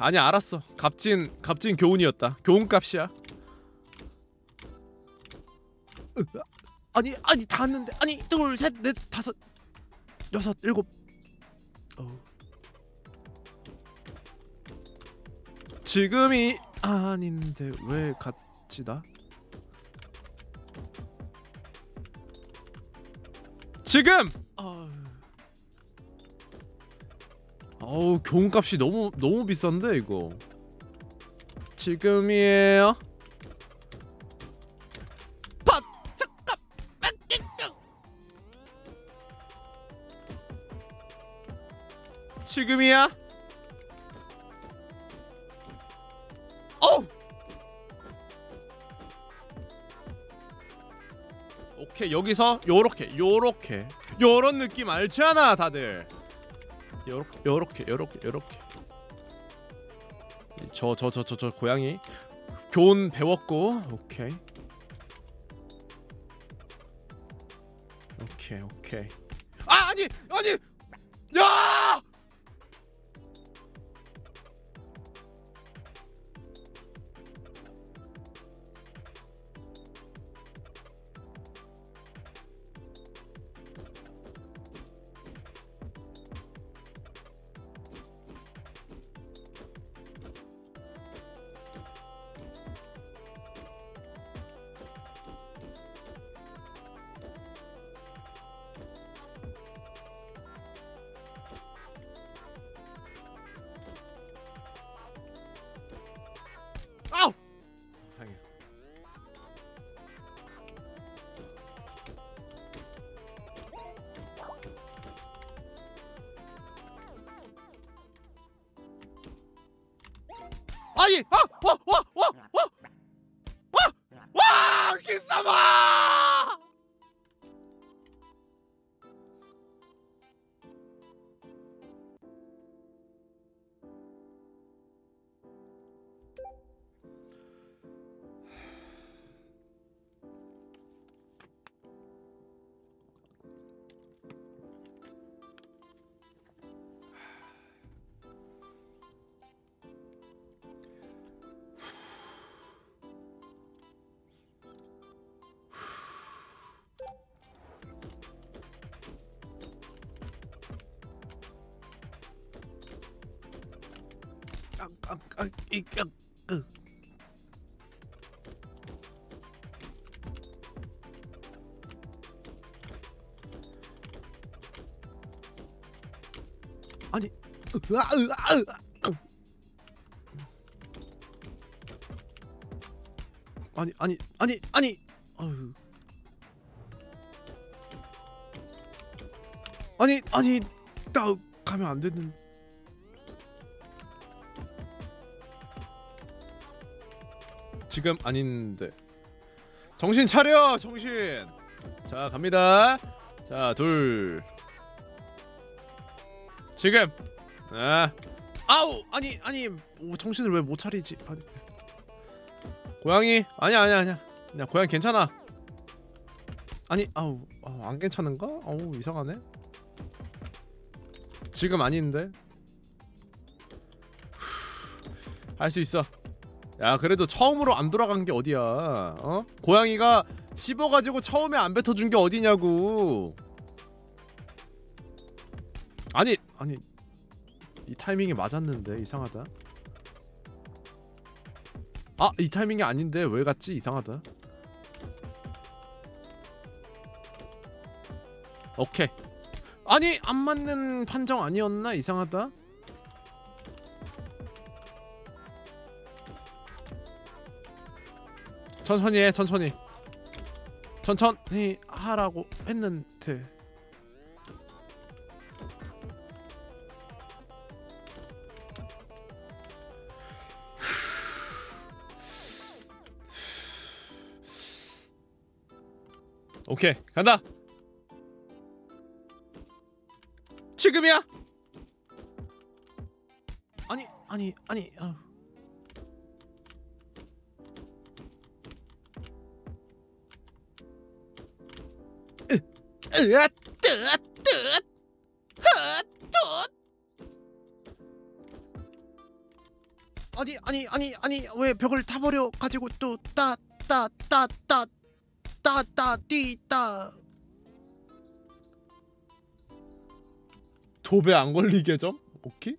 아니 알았어. 값진 값진 교훈이었다. 교훈값이야. 으, 아니 아니 다 왔는데. 아니 둘셋넷 다섯 여섯 일곱. 어. 지금이 아닌데 왜 같지다? 지금 어우 교훈값이 너무 너무 비싼데 이거. 지금이에요. 팟! 잠깐만 지금이야? 어우! 오케이 여기서 요렇게 요렇게. 요런 느낌 알지 않아 다들 요렇게 요렇게 요렇게 요렇게. 저 저 저 저 저 고양이. 교훈 배웠고 오케이. 오케이 오케이. 아 아니 아니 아니 으아 으아 으아. 아니 아니 아니 아니. 아유 아니 아니. 나 가면 안 되는 지금 아닌데. 정신 차려 정신. 자 갑니다. 자 둘. 지금. 아 아우 아니 아니 오, 정신을 왜 못 차리지? 아니. 고양이? 아니야 아니야 아니야. 그냥 고양이 괜찮아. 아니 아우, 아우 안 괜찮은가? 아우 이상하네. 지금 아닌데? 할 수 있어 야 그래도 처음으로 안 돌아간 게 어디야? 어? 고양이가 씹어가지고 처음에 안 뱉어준 게 어디냐고. 아니 아니 이 타이밍이 맞았는데 이상하다. 아 이 타이밍이 아닌데 왜 갔지? 이상하다. 오케이. 아니 안 맞는 판정 아니었나? 이상하다 천천히 해 천천히. 천천히 하라고 했는데. 오케이 간다. 지금이야? 아니 아니 아니 아. 으앗 뜨앗 뜨앗 헛 아니 아니 아니 아니 왜 벽을 타버려 가지고 또 따 따 따 따 따 따 띠따. 도배 안 걸리게 좀? 오케이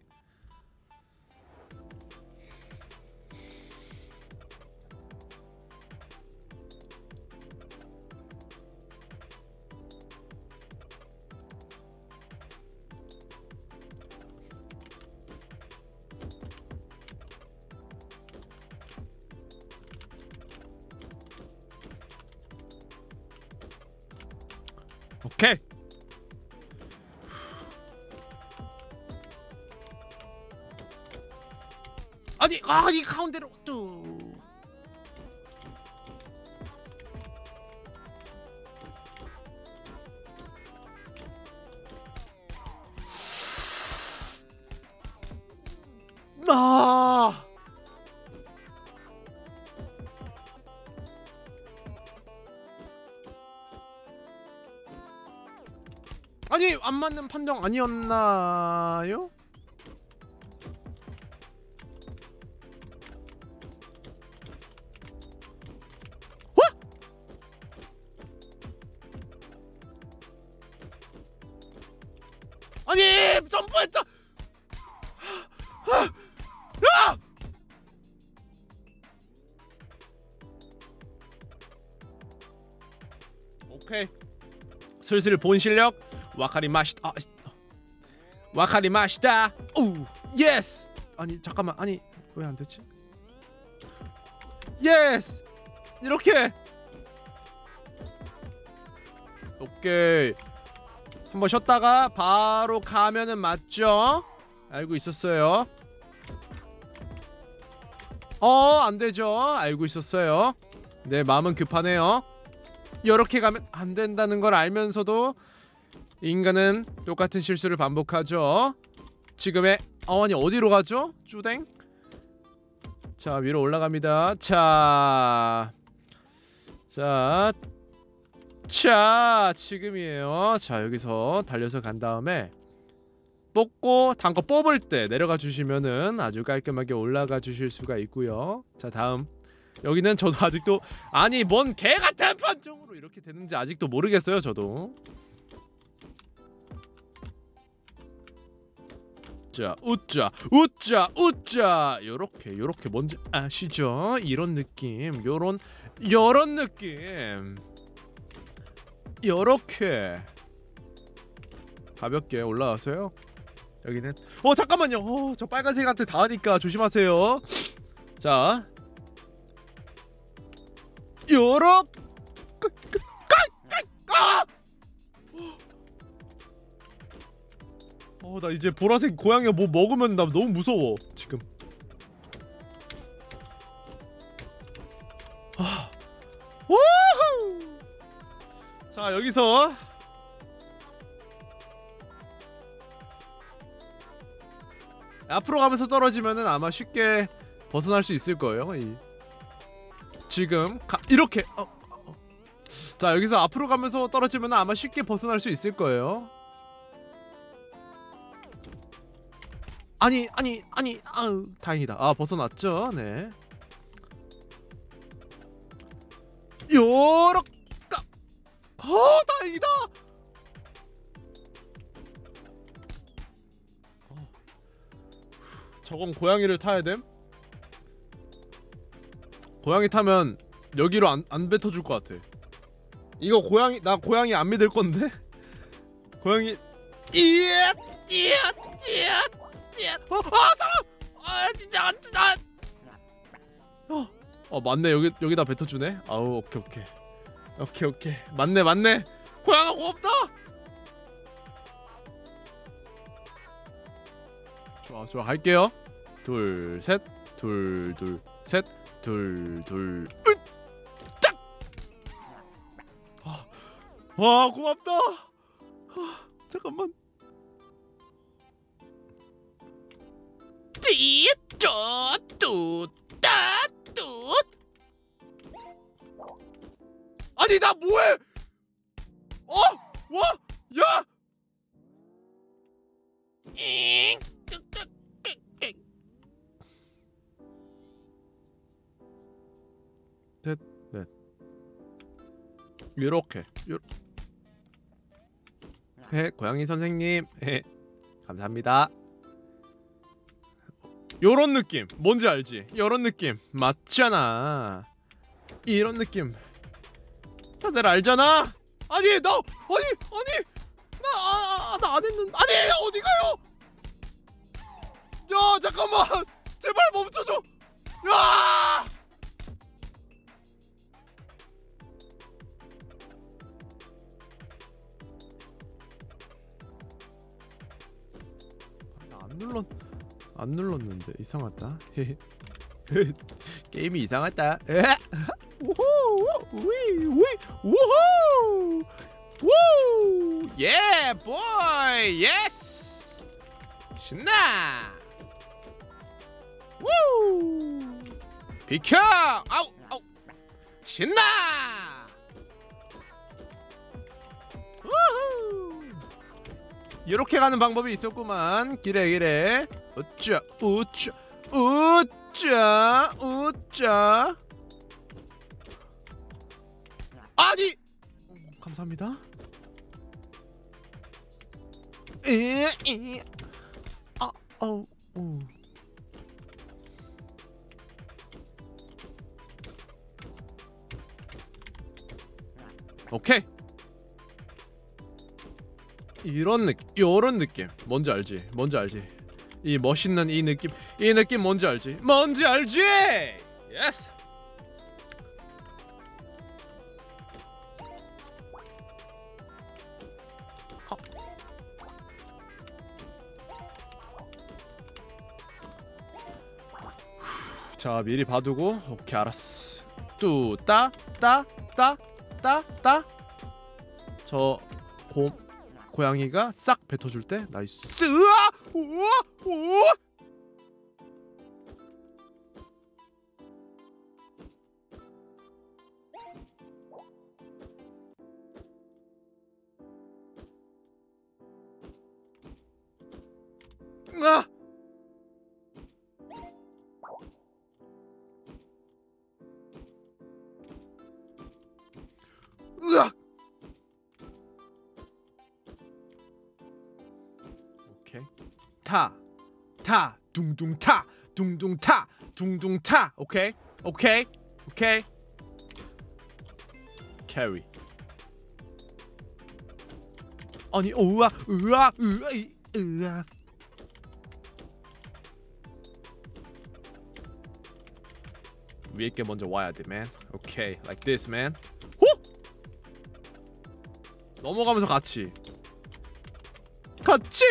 아니 가운데로 또 나. 아니 안 맞는 판정 아니었나요? 슬슬 본 실력 わかりました. 아, わかりました. 오, yes. 아니 잠깐만. 아니 왜 안 됐지? yes. 이렇게. 오케이. 한번 쉬었다가 바로 가면은 맞죠? 알고 있었어요. 어, 안 되죠. 알고 있었어요. 내 마음은 급하네요. 이렇게 가면 안 된다는 걸 알면서도 인간은 똑같은 실수를 반복하죠. 지금의 어원이 어디로 가죠? 쭈댕. 자 위로 올라갑니다. 자, 자, 자 지금이에요. 자 여기서 달려서 간 다음에 뽑고 다음 거 뽑을 때 내려가 주시면은 아주 깔끔하게 올라가 주실 수가 있고요. 자 다음 여기는 저도 아직도 아니 뭔 개 같은 판정으로 이렇게 되는지 아직도 모르겠어요. 저도. 자, 웃자, 웃자, 웃자. 요렇게, 요렇게 뭔지 아시죠? 이런 느낌, 요런, 요런 느낌. 요렇게 가볍게 올라와서요. 여기는 어 잠깐만요. 어, 저 빨간색한테 닿으니까 조심하세요. 자, 요렇게 아! 어, 나 이제 보라색 고양이가 뭐 먹으면 나 너무 무서워 지금. 아, 우후! 자 여기서 앞으로 가면서 떨어지면은 아마 쉽게 벗어날 수 있을 거예요. 이. 지금 가, 이렇게 어, 어, 어. 자 여기서 앞으로 가면서 떨어지면 아마 쉽게 벗어날 수 있을 거예요. 아니 아니 아니 아우 다행이다. 아 벗어났죠. 네. 요렇게 어 다행이다. 어. 저건 고양이를 타야 됨? 고양이 타면 여기로 안, 안 뱉어줄 것 같아. 이거 고양이 나 고양이 안 믿을 건데? 고양이 이야 이야 이야 이야 어, 아 사람 아 진짜 진짜 어, 어 맞네. 여기 여기다 뱉어주네. 아우 오케이 오케이. 오케이 오케이. 맞네 맞네. 고양아 고맙다! 좋아 좋아. 갈게요. 둘셋 둘 둘 셋 둘둘 으짝 아, 와 고맙다 아, 잠깐만 띠쪼뚜따뚜 아니 나 뭐해 어? 와? 야! 잉! 이렇게. 요... 해 고양이 선생님. 해. 감사합니다. 요런 느낌. 뭔지 알지? 요런 느낌. 맞잖아. 이런 느낌. 다들 알잖아? 아니 나 아니 아니. 나나 안 했는 아니 어디 가요? 야 잠깐만. 제발 멈춰줘. 야 눌렀 안 눌렀는데 이상하다. 게임이 이상하다. 우후 위위 우후 우 예, 보이 예스 신나. 우 비켜. 아우 아우. 신나 이렇게 가는 방법이 있었구만. 기래 기래 우짜 우짜 우짜 우짜 아니! 감사합니다. 아 어우 우. 오케이 이런 느낌, 이런 느낌 뭔지 알지? 뭔지 알지? 이 멋있는 이 느낌, 이 느낌 뭔지 알지? 뭔지 알지? yes. 어. 자 미리 봐두고 오케이 알았어 뚜따따따따따저 고 고양이가 싹 뱉어줄 때 나이스. 으아! 우와! 우와 둥둥 타. 둥둥 타. 둥둥 타. 오케이. 오케이. 오케이. carry. 아니, 우와. 우와. 우와. 이- 우와. 위에 게 먼저 와야 돼, man. 오케이. Like this, man. 호! 넘어가면서 같이. 같이?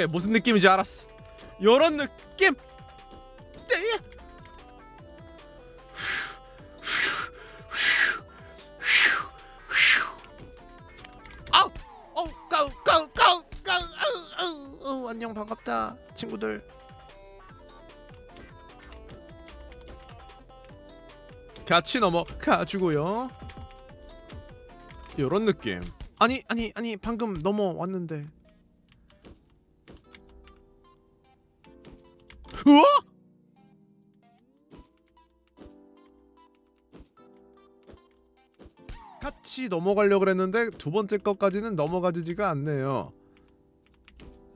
오케이 무슨 느낌인지 알았어. 요런 느낌. 안녕 반갑다 친구들. 같이 넘어가주고요. 요런 느낌. 아니 아니 아니 방금 넘어왔는데. 같이 넘어가려고 그랬는데 두 번째 것까지는 넘어가지지가 않네요.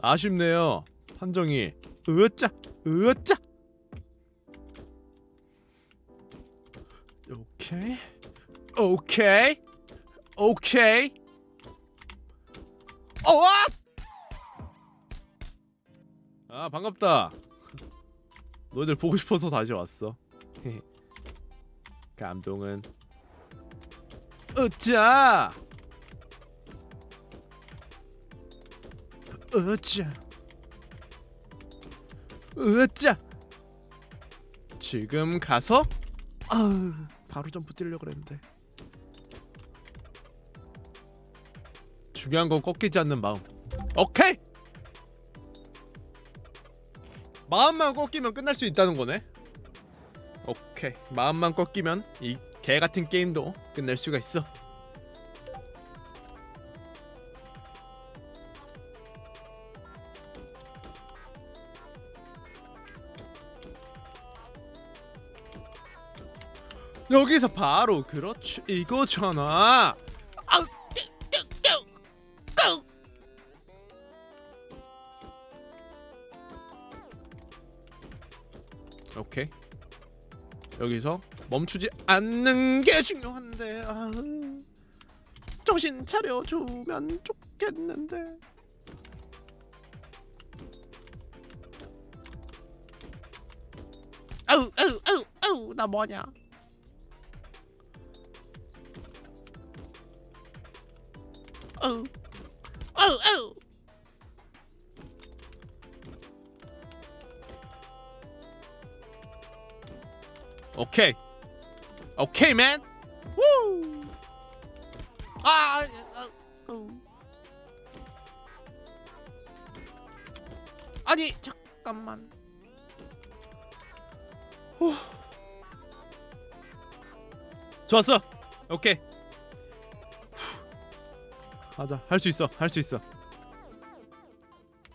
아쉽네요. 판정이. 으짜 으짜. 오케이. 오케이. 오케이. 어! 아 반갑다. 너희들 보고 싶어서 다시 왔어. 감동은 으짜. 으짜. 으짜. 지금 가서 아우 바로 점프 뛰려고 그랬는데. 중요한 건 꺾이지 않는 마음. 오케이. 마음만 꺾이면 끝날 수 있다는 거네. 오케이. 마음만 꺾이면 이 개 같은 게임도 끝낼 수가 있어. 여기서 바로 그렇지 이거잖아. 오케이. 여기서 멈추지 않는 게 중요한데 아, 정신 차려주면 좋겠는데. 아우 아우 아우 아우 나 뭐냐? 오케이 오케이 맨 우! 아, 아, 어. 아니 잠깐만 후. 좋았어. 오케이. 하자. 할수 있어. 할 수 있어.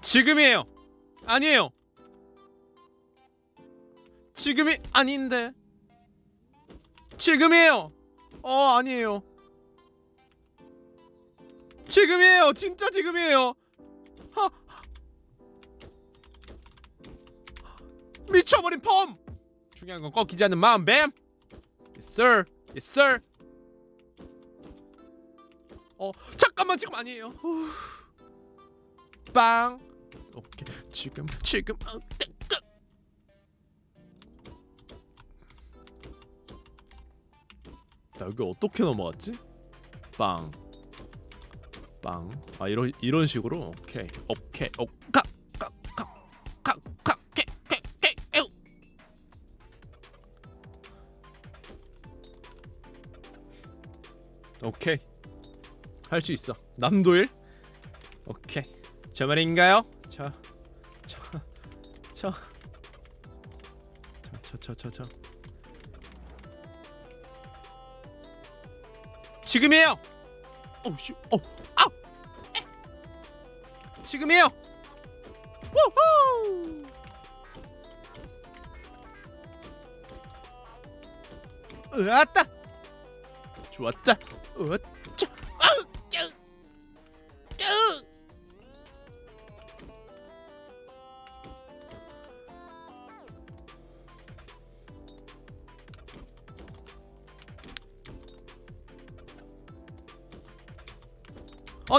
지금이에요. 아니에요. 지금이 아닌데. 지금이에요. 어, 아니에요. 지금이에요. 진짜 지금이에요. 하. 미쳐버린 펌. 중요한 건 꺾이지 않는 마음 뱀. Yes sir. Yes sir. 어 잠깐만 지금 아니에요. 후. 빵. 오케이 지금 지금. 어, 나 여기 어떻게 넘어갔지? 빵. 빵. 아 이런 이런 식으로. 오케이 오케이 케케케 에우. 오케이 할 수 있어 남도일 오케이 저 말인가요? 저저저저저저저저 지금이에요. 오 씨 어 아우 에. 지금이에요. 우후! 으았다 좋았다. 으앗자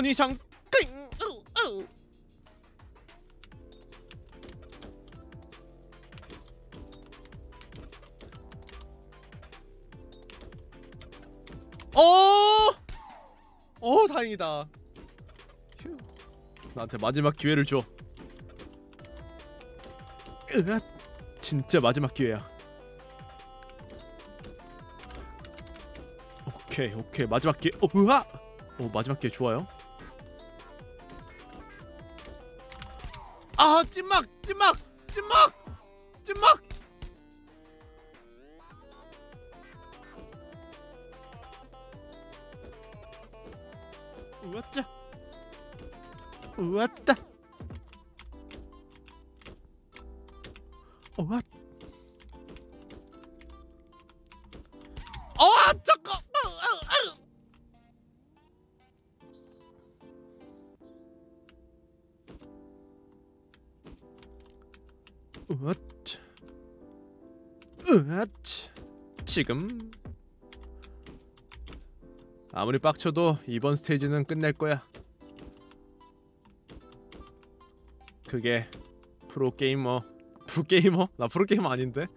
아니 으. 어! 어 다행이다. 휴. 나한테 마지막 기회를 줘. 으아, 진짜 마지막 기회야. 오케이 오케이 마지막 기회. 어 으아. 어 마지막 기회 좋아요. 찐막 찐막 지금 아무리 빡쳐도 이번 스테이지는 끝낼 거야. 그게 프로 게이머 프로 게이머 나 프로 게이머 아닌데.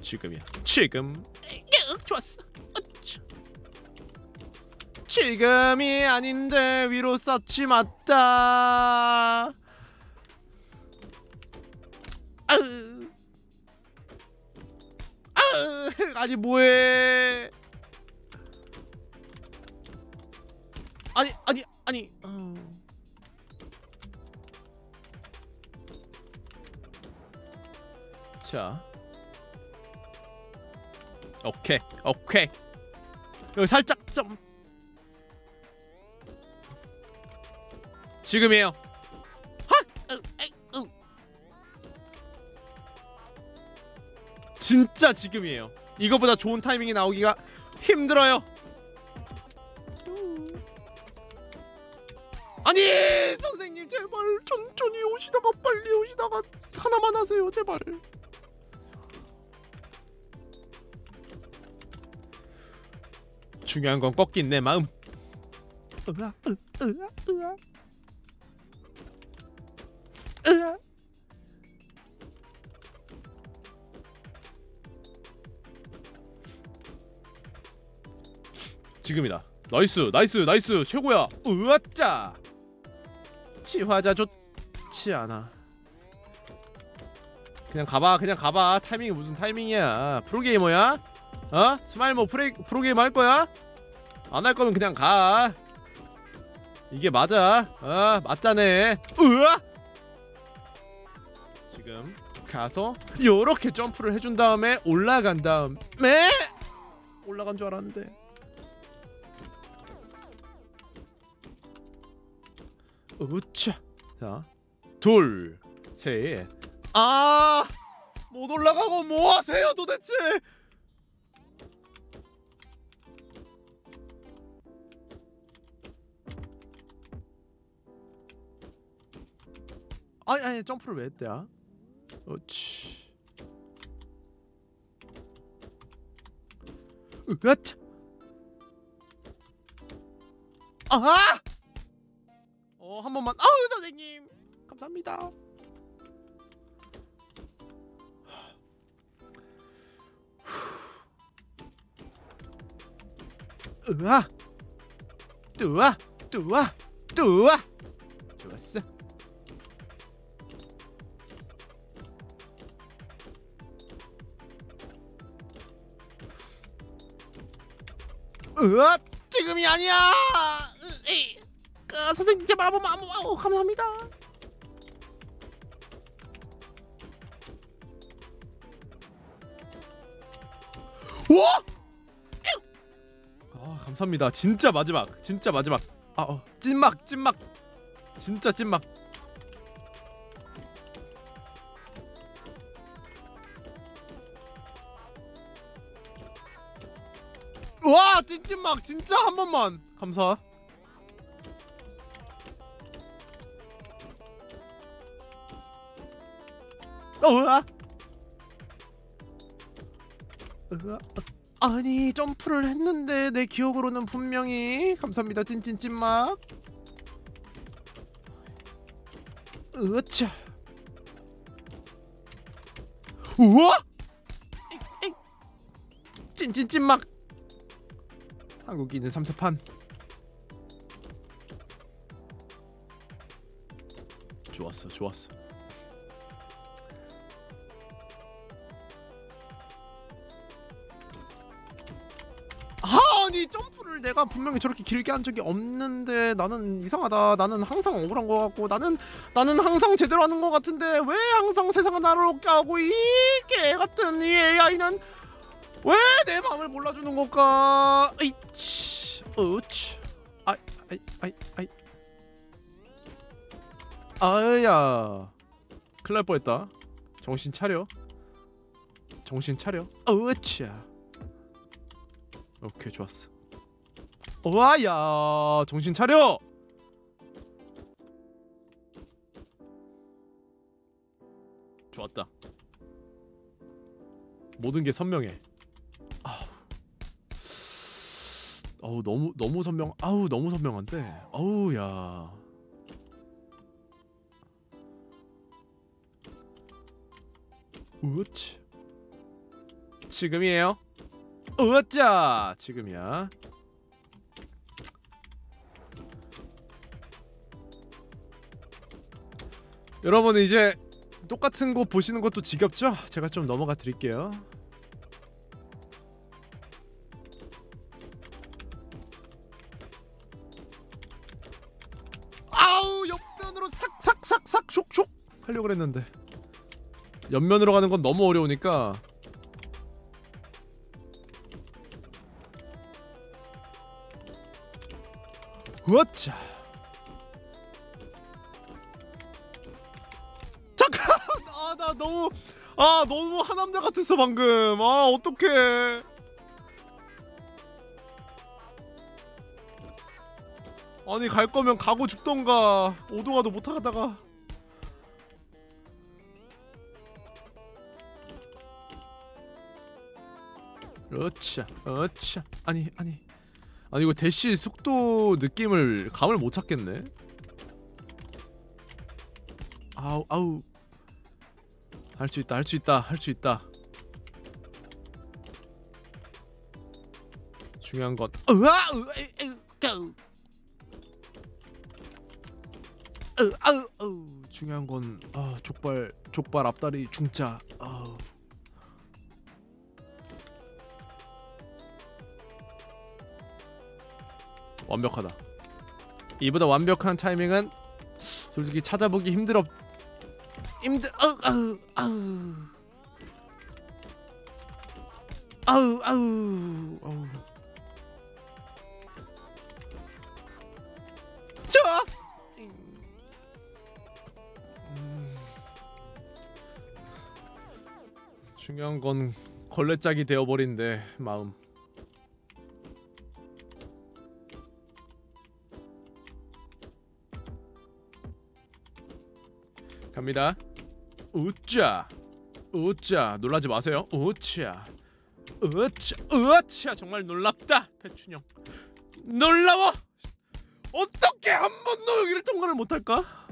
지금이야. 지금. 으, 좋았어. 으쌰. 지금이 아닌데 위로 썼지 맞다. 아니 뭐해? 아니 아니 아니. 어. 자. 오케이 오케이. 여기 살짝 좀. 지금이에요. 에이, 으. 진짜 지금이에요. 이거보다 좋은 타이밍이 나오기가 힘들어요. 아니 선생님 제발 천천히 오시다가 빨리 오시다가 하나만 하세요 제발. 중요한 건 꺾인 내 마음. 으아, 으아. 으아. 지금이다. nice, nice, nice, 최고야. 으아짜. 지화자 좋지 않아. 그냥 가봐, 그냥 가봐. 타이밍이 무슨 타이밍이야? 프로게이머야? 어? 스마일모 프레, 프로게이머 할 거야? 안 할 거면 그냥 가. 이게 맞아. 어, 맞자네. 으아! 지금 가서 요렇게 점프를 해준 다음에 올라간 다음에 올라간 줄 알았는데 으차. 자 둘 셋 아 못 올라가고 뭐 하세요 도대체? 아니 아니 점프를 왜 했대야? 어치. 으앗 아하 어 한 번만. 아우 선생님. 감사합니다. 으아. 뚜아. 뚜아. 뚜아. 좋았어. 으아 지금이 아니야 선생님 제발 한번만 한번 아우 감사합니다. 와! 아 감사합니다. 진짜 마지막 진짜 마지막. 아 어. 찐막 찐막. 진짜 찐막. 와 찐찐막. 진짜 한 번만. 감사 어아. 으아. 아니 점프를 했는데 내 기억으로는 분명히. 감사합니다 찐찐찐막. 으차. 우와. 찐찐찐막. 한국인은 삼사판. 좋았어 좋았어 분명히 저렇게 길게 한 적이 없는데 나는 이상하다. 나는 항상 억울한 것 같고 나는 나는 항상 제대로 하는 것 같은데 왜 항상 세상을 나를 웃게 하고 이 개 같은 이 AI는 왜 내 마음을 몰라주는 걸까? 이치 으치. 아이 아이 아이 아이. 아야. 큰일 날 뻔했다. 정신 차려. 정신 차려. 으치야. 오케이 좋았어 와야 정신 차려. 좋았다. 모든 게 선명해. 아우. 어우 너무 너무 선명 아우 너무 선명한데. 아우 야. 우치. 지금이에요? 으짜! 지금이야 여러분 이제 똑같은 거 보시는 것도 지겹죠? 제가 좀 넘어가 드릴게요. 아우 옆면으로 삭삭삭삭 촉촉! 하려고 그랬는데. 옆면으로 가는 건 너무 어려우니까. 잠 아 너무 하남자 같았어 방금. 아 어떡해. 아니 갈 거면 가고 죽던가. 오도가도 못 하다가. 으쌰 으쌰. 아니 아니. 아니 이거 대시 속도 느낌을 감을 못 찾겠네. 아우 아우 할 수 있다 할 수 있다 할 수 있다. 중요한 건 중요한 건 아, 족발 족발 앞다리 중짜 아우. 완벽하다. 이보다 완벽한 타이밍은 솔직히 찾아보기 힘들었 힘들 아우 아우. 아우 아우. 아우. 자 음. 중요한 건 걸레짝이 되어버린 내 마음. 갑니다 우짜 우짜 놀라지 마세요. 우짜 우짜 우짜 정말 놀랍다 배춘영. 놀라워! 어떻게 한 번도 여기를 통과를 못할까?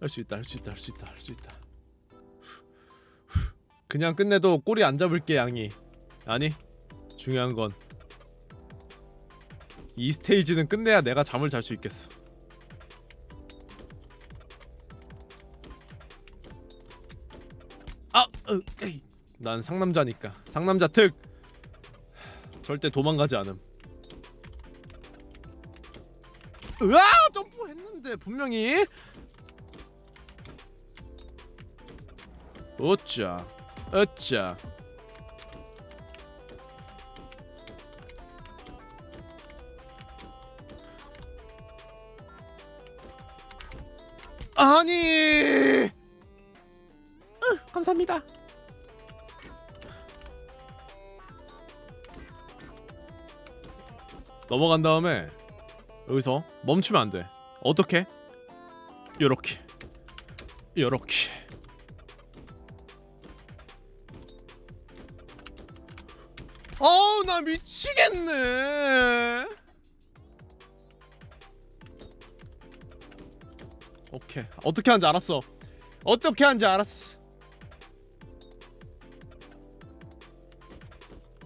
할 수 있다 할 수 있다 할 수 있다 할 수 있다. 그냥 끝내도 꼬리 안 잡을게 양이. 아니 중요한 건 이 스테이지는 끝내야 내가 잠을 잘 수 있겠어. 아, 으. 난 상남자니까. 상남자 특. 절대 도망가지 않음. 으아, 점프했는데 분명히. 어짜, 어짜. 아니. 으, 감사합니다. 넘어간 다음에 여기서 멈추면 안돼. 어떻게? 요렇게. 요렇게. 어우 나 미치겠네 오케이 어떻게 하는지 알았어. 어떻게 하는지 알았어.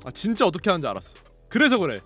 아 진짜 어떻게 하는지 알았어. 그래서 그래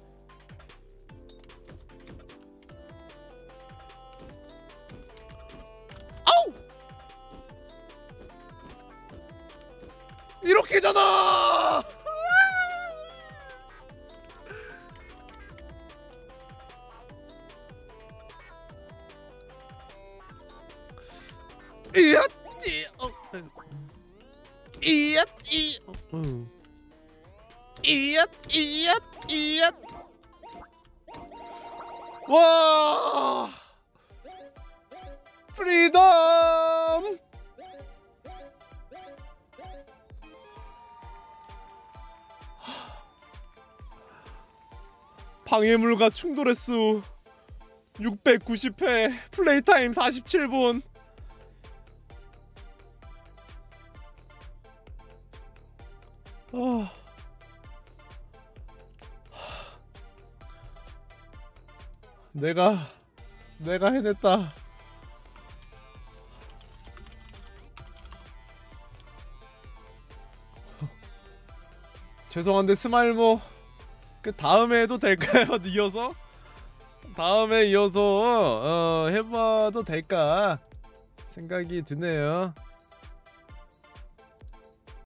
방해물과 충돌횟수 690회 플레이 타임 47분 아. 내가 내가 해냈다. 죄송한데 스마일모 그 다음에 해도 될까요? 이어서 다음에 이어서 어, 해봐도 될까 생각이 드네요.